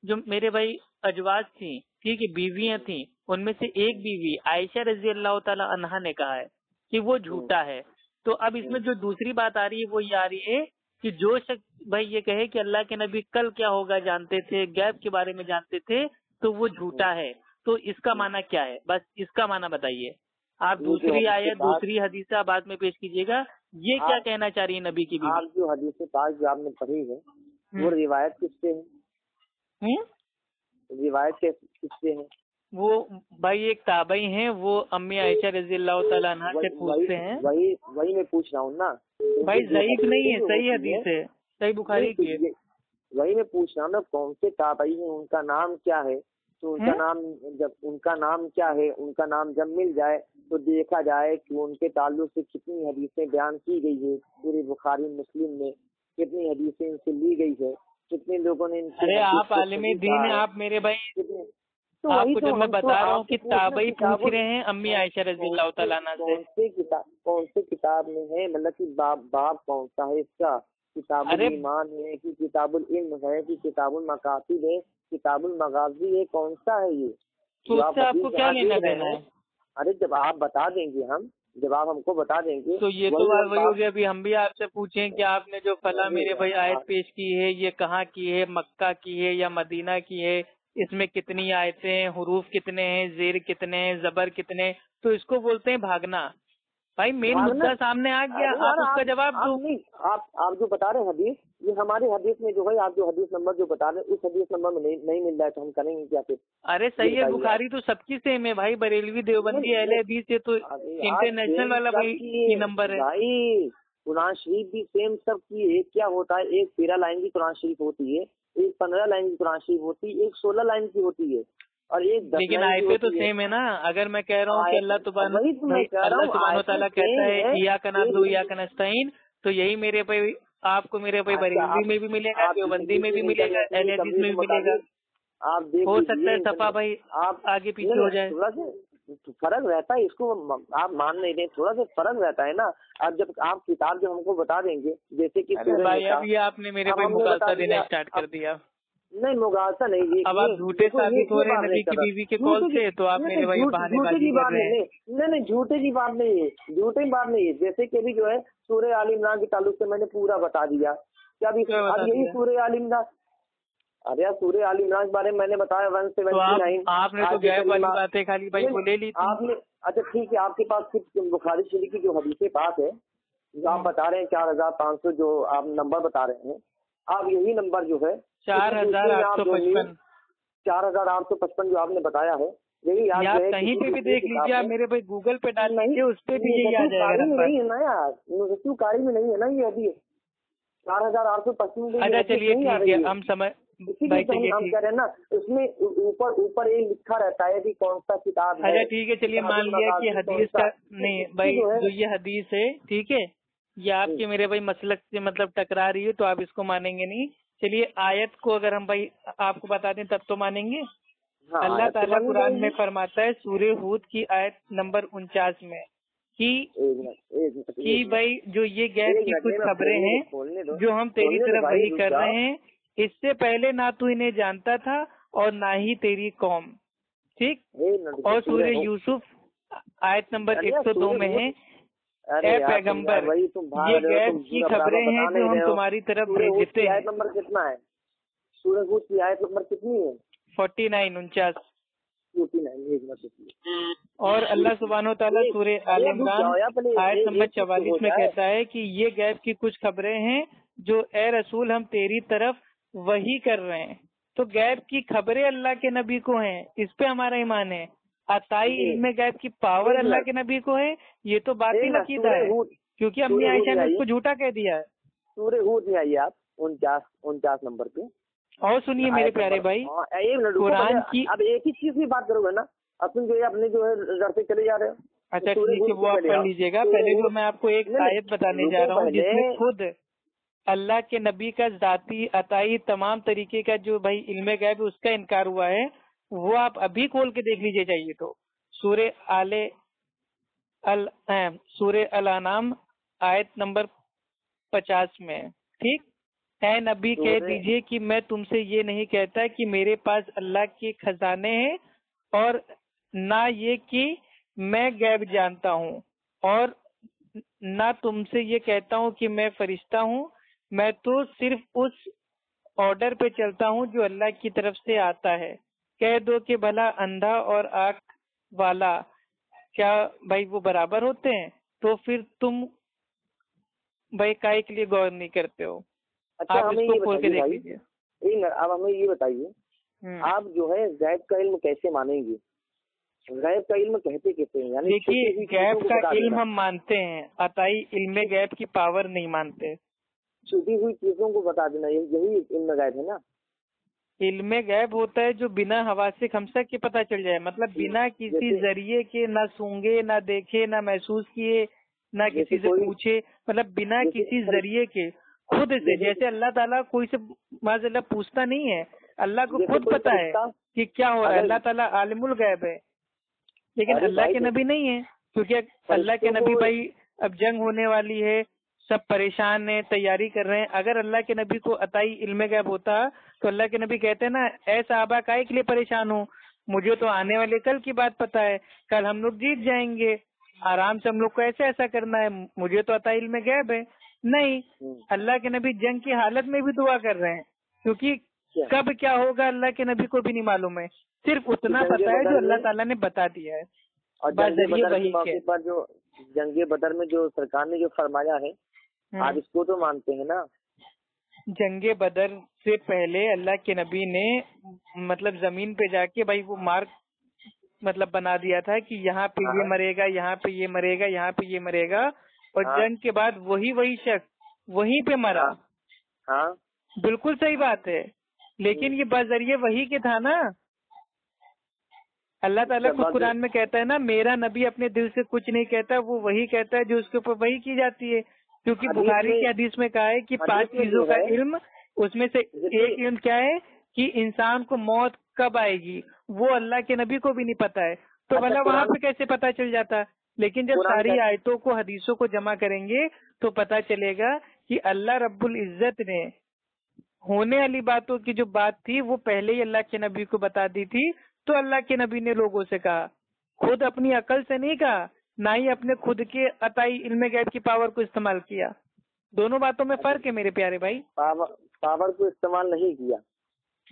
जो मेरे भाई अजवाज थी, ठीक है, बीवियाँ थी, उनमें से एक बीवी, आयशा रज़ी अल्लाह तला ने कहा है। कि वो झूठा है। तो अब इसमें जो दूसरी बात आ रही है वो ये आ रही है कि जो शख्स भाई ये कहे कि अल्लाह के नबी कल क्या होगा जानते थे गैब के बारे में जानते थे तो वो झूठा है। तो इसका माना क्या है? बस इसका माना बताइए। आप दूसरी आयत दूसरी हदीस आप बाद में पेश कीजिएगा। ये क्या कहना चाह रही है नबी की आप जो हदीस पाक जो आपने पढ़ी है वो हम्म। रिवायत किससे है? हम्म? रिवायत किससे है? वो भाई एक ताबई हैं वो अम्मी आयशा रज़ी अन्हा से पूछते हैं। वही वही मैं पूछ रहा हूँ ना। भाई जईफ नहीं है सही हदीस है। सही बुखारी की है। तो वही मैं पूछ रहा हूँ ना कौन से ताबई है उनका नाम क्या है? तो उनका? नाम जब उनका नाम क्या है उनका नाम जब मिल जाए तो देखा जाए कि उनके ताल्लुक से कितनी हदीसें बयान की गई है। पूरे बुखारी मुस्लिम में कितनी हदीसें इनसे ली गई है कितने लोगों ने इनसे अरे आप आलिमी दीन आप मेरे भाई तो आपको तो जब मैं बता रहा हूँ कि ताबई पूछ रहे हैं अम्मी आयशा रज़ी अल्लाह तआला अन्हा से कौन से किताब कौन से किताब में है? मतलब कि बाप बाब कौन सा है इसका? किताबुल ईमान है कि किताबुल इल्म है कि किताबुल मकासिद है? किताबुल मगाजी है कौन सा है ये? तो आपको क्या लेना देना है अरे जब आप बता देंगे हम जब आप हमको बता देंगे तो ये तो वही बात वही हो गया अभी हम भी आपसे पूछे कि आपने जो फला मेरे भाई आयत पेश की है ये कहाँ की है मक्का की है या मदीना की है? इसमें कितनी आयतें हैं हरूफ कितने हैं जेर कितने हैं जबर कितने हैं, तो इसको बोलते हैं भागना। भाई मेन मुद्दा सामने आ गया। आप उसका जवाब दो। आप आप जो बता रहे हैं हदीस ये हमारे हदीस में जो है आप जो हदीस नंबर जो बता रहे हैं उस हदीस नंबर में नहीं, नहीं मिल रहा है तो हम करेंगे क्या फिर? अरे सही है बुखारी तो सबकी सेम है भाई बरेलवी देवबंदी अहले हदीस है तो इंटरनेशनल वाला भाई नंबर है भाई कुरान शरीफ भी सेम सब की है। एक क्या होता है एक तेरह लाइन की कुरान शरीफ होती है। एक पंद्रह लाइन की कुरान शरीफ होती है एक सोलह लाइन की होती है। और एक दस लेकिन आयतें तो सेम है। ना। अगर मैं कह रहा हूँ कि अल्लाह तुबान तो अल्लाह ताला कहता है इया का नाबदू एक- इया का तो यही मेरे भाई आपको मेरे भाई अच्छा, बरेलवी आप- में भी मिलेगा देवबंदी में भी मिलेगा हदीस में भी मिलेगा। आप देख हो सकता है सफ़ा भाई आप आगे पीछे हो जाए। फ़र्क रहता है इसको आप मान नहीं रहे थोड़ा सा फ़र्क रहता है ना। अब जब आप किताब जो हमको बता देंगे जैसे कि भाई अब ये आपने मेरे भाई मुगालसा देना स्टार्ट कर दिया। नहीं मुगालसा नहीं ये अब आप झूठे साबित हो रहे हैं नबी की बीवी के कॉल से तो आप मेरे भाई बहानेबाजी झूठे की बात रहे हैं। नहीं नहीं नहीं झूठे की बात नहीं है झूठे की बात नहीं है। जैसे कि अभी जो है सूर्य आल इमरान के ताल्लुक से मैंने पूरा बता दिया। क्या अभी अब यही? सूर्य आल इमरान अरे यार सूर्य आल इमरान के बारे में मैंने बताया वन तो सेवेंटी नाइन। आपने तो गैप वाली बातें खाली भाई ले ली आपने अच्छा ठीक है आपके पास सिर्फ़ बुखारी शरीफ की जो हदीसें पास है जो आप बता रहे हैं चार हज़ार पाँच सौ जो आप नंबर बता रहे हैं आप यही नंबर जो है चार हज़ार आठ सौ पचपन। चार हज़ार आठ सौ पचपन जो आपने बताया है यही याद है कहीं पे भी देख लीजिए आप मेरे भाई गूगल पे डाल लीजिए उस पे भी यही आ जाएगा नंबर नहीं है ना यार कारी में नहीं है ना ये अभी। चार हज़ार आठ सौ पचपन अच्छा चलिए ठीक है हम समझ हम कह रहे हैं ना उसमें ऊपर ऊपर ये लिखा रहता है कि कौन सा किताब है अच्छा ठीक है चलिए मान लिया कि हदीस का नहीं भाई जो ये हदीस है ठीक है ये आपके मेरे भाई मसलक से मतलब टकरा रही है तो आप इसको मानेंगे नहीं। चलिए आयत को अगर हम भाई आपको बता दें तब तो मानेंगे। हाँ, अल्लाह ताला कुरान में फरमाता है सूर्य हूद की आयत नंबर उनचास में कि कि भाई जो ये गैस की कुछ खबरें हैं। जो हम तेरी तरफ़ वही कर रहे हैं इससे पहले ना तू इन्हें जानता था और ना ही तेरी कौम। ठीक? और सूर्य यूसुफ आयत नंबर यार, 102 सूर्य में है। अरे ए पैगंबर ये गैस की खबरें हैं जो हम तुम्हारी तरफ़ भेजते हैं। आयत नंबर कितना है? सूर्य हूद की आयत नंबर कितनी है? फोर्टी नाइन उनचास। एक। और अल्लाह सुबहान ताला एक- सूर्य एक आल इमरान आयत नंबर एक चवालीस में कहता है कि ये गैब की कुछ खबरें हैं जो ए रसूल हम तेरी तरफ़ वही कर रहे हैं। तो गैब की खबरें अल्लाह के नबी को हैं इस पे हमारा ईमान है। अताई। इल्म गैब की पावर अल्लाह के नबी को है ये तो बातिल मिनट, अकीदा सूरह है क्योंकि अम्मी आयशा ने उसको झूठा कह दिया है। सूर्य हूद में आइए आप उनचास उनचास नंबर पे। और सुनिए मेरे प्यारे भाई हाँ, एक मिनट कुरान की- अब एक ही चीज़ की बात करोगे ना? अब तुम जो है अपने जो है लड़ते चले जा रहे हो। अच्छा ठीक है वो आप पढ़ लीजिएगा। पहले तो मैं आपको एक आयत बताने जा रहा हूँ जिसमें खुद अल्लाह के नबी का जाती अताई तमाम तरीके का जो भाई इल्म गैब उसका इनकार हुआ है वो आप अभी खोल के देख लीजिए चाहिए तो। सूर्य आले अल सूर्य अल अनाम आयत नंबर पचास में। ठीक? है नबी कह दीजिए कि मैं तुमसे ये नहीं कहता कि मेरे पास अल्लाह के खजाने हैं और ना ये कि मैं गैब जानता हूँ और ना तुमसे ये कहता हूँ कि मैं फरिश्ता हूँ मैं तो सिर्फ़ उस ऑर्डर पे चलता हूँ जो अल्लाह की तरफ़ से आता है। कह दो कि भला अंधा और आँख वाला क्या भाई वो बराबर होते हैं? तो फिर तुम भाई काय के लिए गौर नहीं करते हो? अच्छा आप हमें इसको ये खोल के बताइए देख लीजिए। अब हमें ये बताइए हम्म। आप जो है गैब का इल्म कैसे मानेंगे? गैब का इल्म कहते कहते हैं? यानी देखिए गैब का इल्म हम मानते हैं अताई इल्म गैब की पावर नहीं मानते। छुपी हुई चीज़ों को बता देना यही इल्म गैब है ना? इल्म गैब होता है जो बिना हवा से खमसा के पता चल जाए मतलब बिना किसी ज़रिए के ना सूंघे ना देखे ना महसूस किए ना किसी से पूछे मतलब बिना किसी ज़रिए के खुद से जैसे- अल्लाह ताला कोई से माजल्ला पूछता नहीं है अल्लाह को खुद पता है कि क्या हो रहा है अल्लाह ताला आलिमुल गैब है। लेकिन अल्लाह के नबी नहीं है क्योंकि अल्लाह के नबी भाई अब जंग होने वाली है सब परेशान है तैयारी कर रहे हैं अगर अल्लाह के नबी को अताई इल्म गैब होता तो अल्लाह के नबी कहते हैं ना ऐ साहबा काय के लिए परेशान हूँ मुझे तो आने वाले कल की बात पता है कल हम लोग जीत जाएँगे आराम से हम लोग को ऐसे ऐसा करना है मुझे तो अताई इल्म गैब है नहीं हम्म। अल्लाह के नबी जंग की हालत में भी दुआ कर रहे हैं क्योंकि क्या? कब क्या होगा अल्लाह के नबी को भी नहीं मालूम है सिर्फ़ उतना जंगे पता है जो अल्लाह ताला ने बता दिया है और जंगे बदर जो जंगे में जो सरकार ने जो फरमाया है। आप इसको तो मानते हैं ना? जंगे बदर से पहले अल्लाह के नबी ने मतलब ज़मीन पे जाके भाई वो मार्ग मतलब बना दिया था कि यहाँ पे ये हाँ। मरेगा यहाँ पे ये मरेगा यहाँ पे ये मरेगा। और हाँ। जंग के बाद वही वही शख्स वहीं पे मरा। हाँ। हाँ। बिल्कुल सही बात है। लेकिन ये बजरिए वही के था ना? अल्लाह ताला अच्छा, खुद कुरान में कहता है ना मेरा नबी अपने दिल से कुछ नहीं कहता वो वही कहता है जो उसके ऊपर वही की जाती है। क्योंकि बुखारी की हदीस में कहा है कि पाँच चीज़ों का इल्म उसमें से एक इल्म क्या है कि इंसान को मौत कब आएगी? वो अल्लाह के नबी को भी नहीं पता है। तो अच्छा, भला वहाँ पे कैसे पता चल जाता? लेकिन जब सारी आयतों को हदीसों को जमा करेंगे तो पता चलेगा कि अल्लाह रब्बुल इज़्ज़त ने होने वाली बातों की जो बात थी वो पहले ही अल्लाह के नबी को बता दी थी। तो अल्लाह के नबी ने लोगों से कहा। खुद अपनी अकल से नहीं कहा। ना ही अपने खुद के अताई इल्म गैब की पावर को इस्तेमाल किया। दोनों बातों में फ़र्क है मेरे प्यारे भाई। पावर पावर को इस्तेमाल नहीं किया।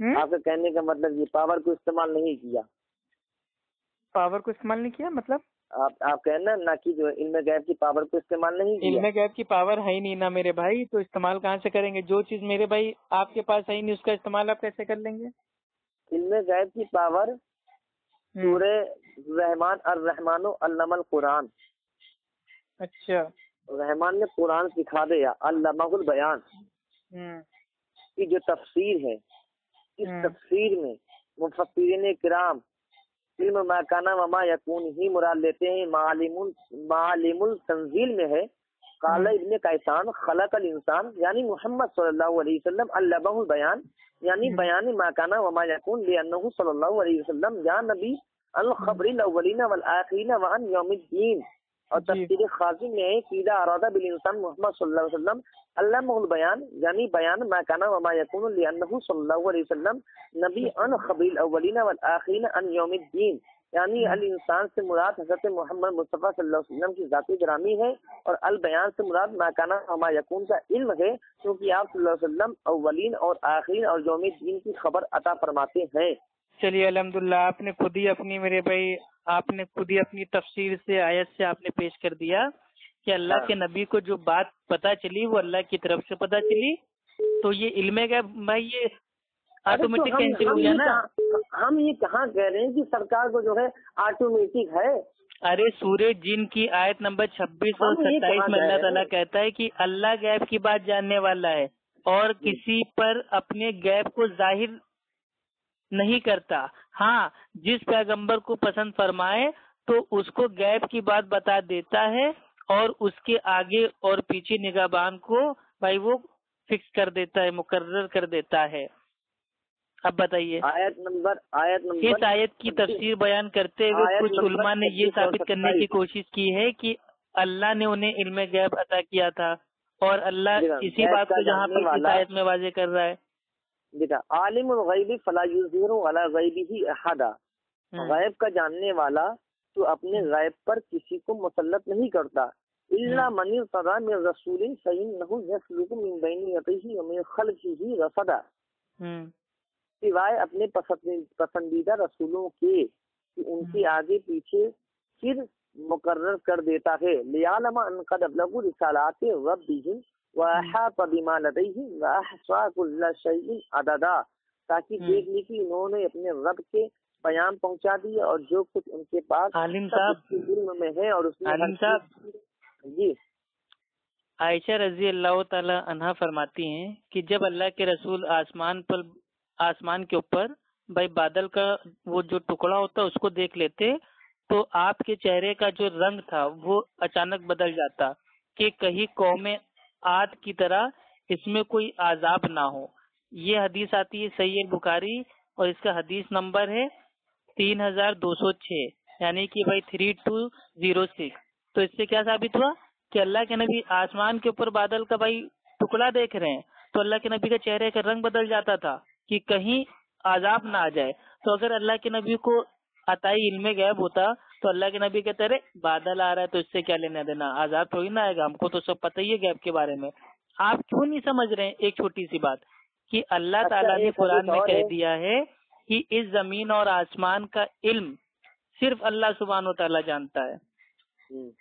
हम्म? आपका कहने का मतलब ये पावर को इस्तेमाल नहीं किया। पावर को इस्तेमाल नहीं किया मतलब? आप आप कहना ना कि जो इनमें गैप की पावर को इस्तेमाल नहीं किया। इल्म गैब की पावर है ही नहीं ना मेरे भाई तो इस्तेमाल कहाँ से करेंगे? जो चीज़ मेरे भाई आपके पास है ही नहीं उसका इस्तेमाल आप कैसे कर लेंगे? इनमें गैप की पावर हम्म, सूरे रहमान और रहमानो अल्लामल कुरान। अच्छा। रहमान ने कुरान सिखा दिया अल्लामाहुल बयान। हम्म। की जो तफसीर है इस हम्म। तफसीर में मुफसरीन किराम इल्म माकाना वमा यकून ही मुराद लेते हैं मालिमुल मालिमुल तंजील में है। काला हम्म। इब्ने कैसान खलकल इंसान यानी मोहम्मद सल्लल्लाहु अलैहि वसल्लम अल्लाहुल बयान यानी हम्म। बयान माकाना वमा यकून लिअन्नहु सल्लल्लाहु अलैहि वसल्लम या नबी अल खबरिल अव्वलीन वल आखिरीन व अन यौमिद्दीन और जी। तफसीर खाजिम में है सीधा अरादा बिल इंसान मोहम्मद सल्लल्लाहु अलैहि वसल्लम अल्लाहुल बयान यानी बयान मा काना व मा यकून लिअन्नहु सल्लल्लाहु अलैहि वसल्लम नबी अन खबरिल अव्वलीन वल आखिरीन अन यौमिद्दीन यानी अल इंसान से मुराद हज़रत मोहम्मद मुस्तफ़ा वसल्लम की जाती ग्रामी है और अल बयान से मुराद माकाना हमा यकून का इल्म है क्योंकि आप वसल्लम अव्वलीन और आखिरीन और यौमिद्दीन की खबर अता फरमाते हैं। चलिए अल्हम्दुलिल्लाह आपने खुद ही अपनी मेरे भाई आपने खुद ही अपनी तफसीर से आयत से आपने पेश कर दिया कि अल्लाह हाँ। के नबी को जो बात पता चली वो अल्लाह की तरफ़ से पता चली। तो ये इल्म का भाई ये ऑटोमेटिक हम- कैंसिल हो गया ना। हम ये कहाँ कह रहे हैं कि सरकार को जो है ऑटोमेटिक है। अरे सूर्य जिन की आयत नंबर 26 और हम ये 27 में अल्लाह ताला कहता है कि अल्लाह गैब की बात जानने वाला है और किसी पर अपने गैब को ज़ाहिर नहीं करता। हाँ जिस पैगंबर को पसंद फरमाए तो उसको गैब की बात बता देता है और उसके आगे और पीछे निगाहबान को भाई वो फिक्स कर देता है मुकर्र कर देता है। अब बताइए। आयत नंबर आयत नंबर। इस आयत की तफसीर बयान करते हुए कुछ उलमा ने ये साबित करने की कोशिश की है कि अल्लाह ने उन्हें इल्म गैब अता किया था और अल्लाह हाँ, इसी बात को जहाँ पर इस आयत में वाजे कर रहा है। देखा आलिम गैबी फला अला अहदा। हम्म, गैब का जानने वाला तो अपने गैब पर किसी को मुसलत नहीं करता। इल्ला हम्म। मिन रसूलिन फइन्नहु यस्लुकु मिन बैनि यदिही व मिन खल्फिही रसदा। हम्म, सिवाय अपने पसंदीदा रसूलों के कि उनके आगे पीछे फिर मुकर्रर कर देता है। लियालमा अन कद अबलगु रिसालात रब्बिहिम व अहात बिमा लदैहिम व अहसा कुल्ल शैइन अददा। ताकि हम्म। देख ली कि उन्होंने अपने रब के बयान पहुँचा दिए और जो कुछ उनके पास आलिम साहब। में है और उसने आलिम साहब। जी। आयशा रज़ी अल्लाह ताला फरमाती हैं कि जब अल्लाह के रसूल आसमान पर आसमान के ऊपर, भाई बादल का वो जो टुकड़ा होता है, उसको देख लेते तो आपके चेहरे का जो रंग था, वो अचानक बदल जाता कि कहीं कौमे आद की तरह इसमें कोई आजाब ना हो। ये हदीस आती है सैयद बुखारी, और इसका हदीस नंबर है तीन हज़ार दो सौ छह, यानी कि भाई थ्री टू ज़ीरो सिक्स। तो इससे क्या साबित हुआ कि अल्लाह के नबी आसमान के ऊपर बादल का भाई टुकड़ा देख रहे हैं तो अल्लाह के नबी का चेहरे का रंग बदल जाता था। कि कहीं आजाब ना आ जाए। तो अगर अल्लाह के नबी को अताई इल्म गैब होता तो अल्लाह के नबी कहते अरे बादल आ रहा है तो इससे क्या लेना देना? आजाब थोड़ी ना आएगा हमको तो सब पता ही है गैब के बारे में। आप क्यों नहीं समझ रहे हैं एक छोटी सी बात? कि अल्लाह अच्छा, ताला ने कुरान में कह दिया है कि इस ज़मीन और आसमान का इल्म सिर्फ़ अल्लाह सुबहान तला जानता है। हम्म,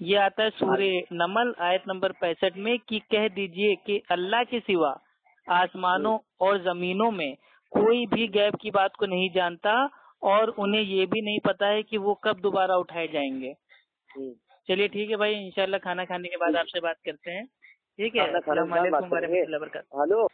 ये आता है सूर्य नमल आयत नंबर पैंसठ में कि कह दीजिए कि अल्लाह के सिवा आसमानों और जमीनों में कोई भी गैप की बात को नहीं जानता और उन्हें ये भी नहीं पता है कि वो कब दोबारा उठाए जाएँगे। चलिए ठीक है भाई इंशाल्लाह खाना खाने के बाद आपसे बात करते हैं। ठीक है हेलो।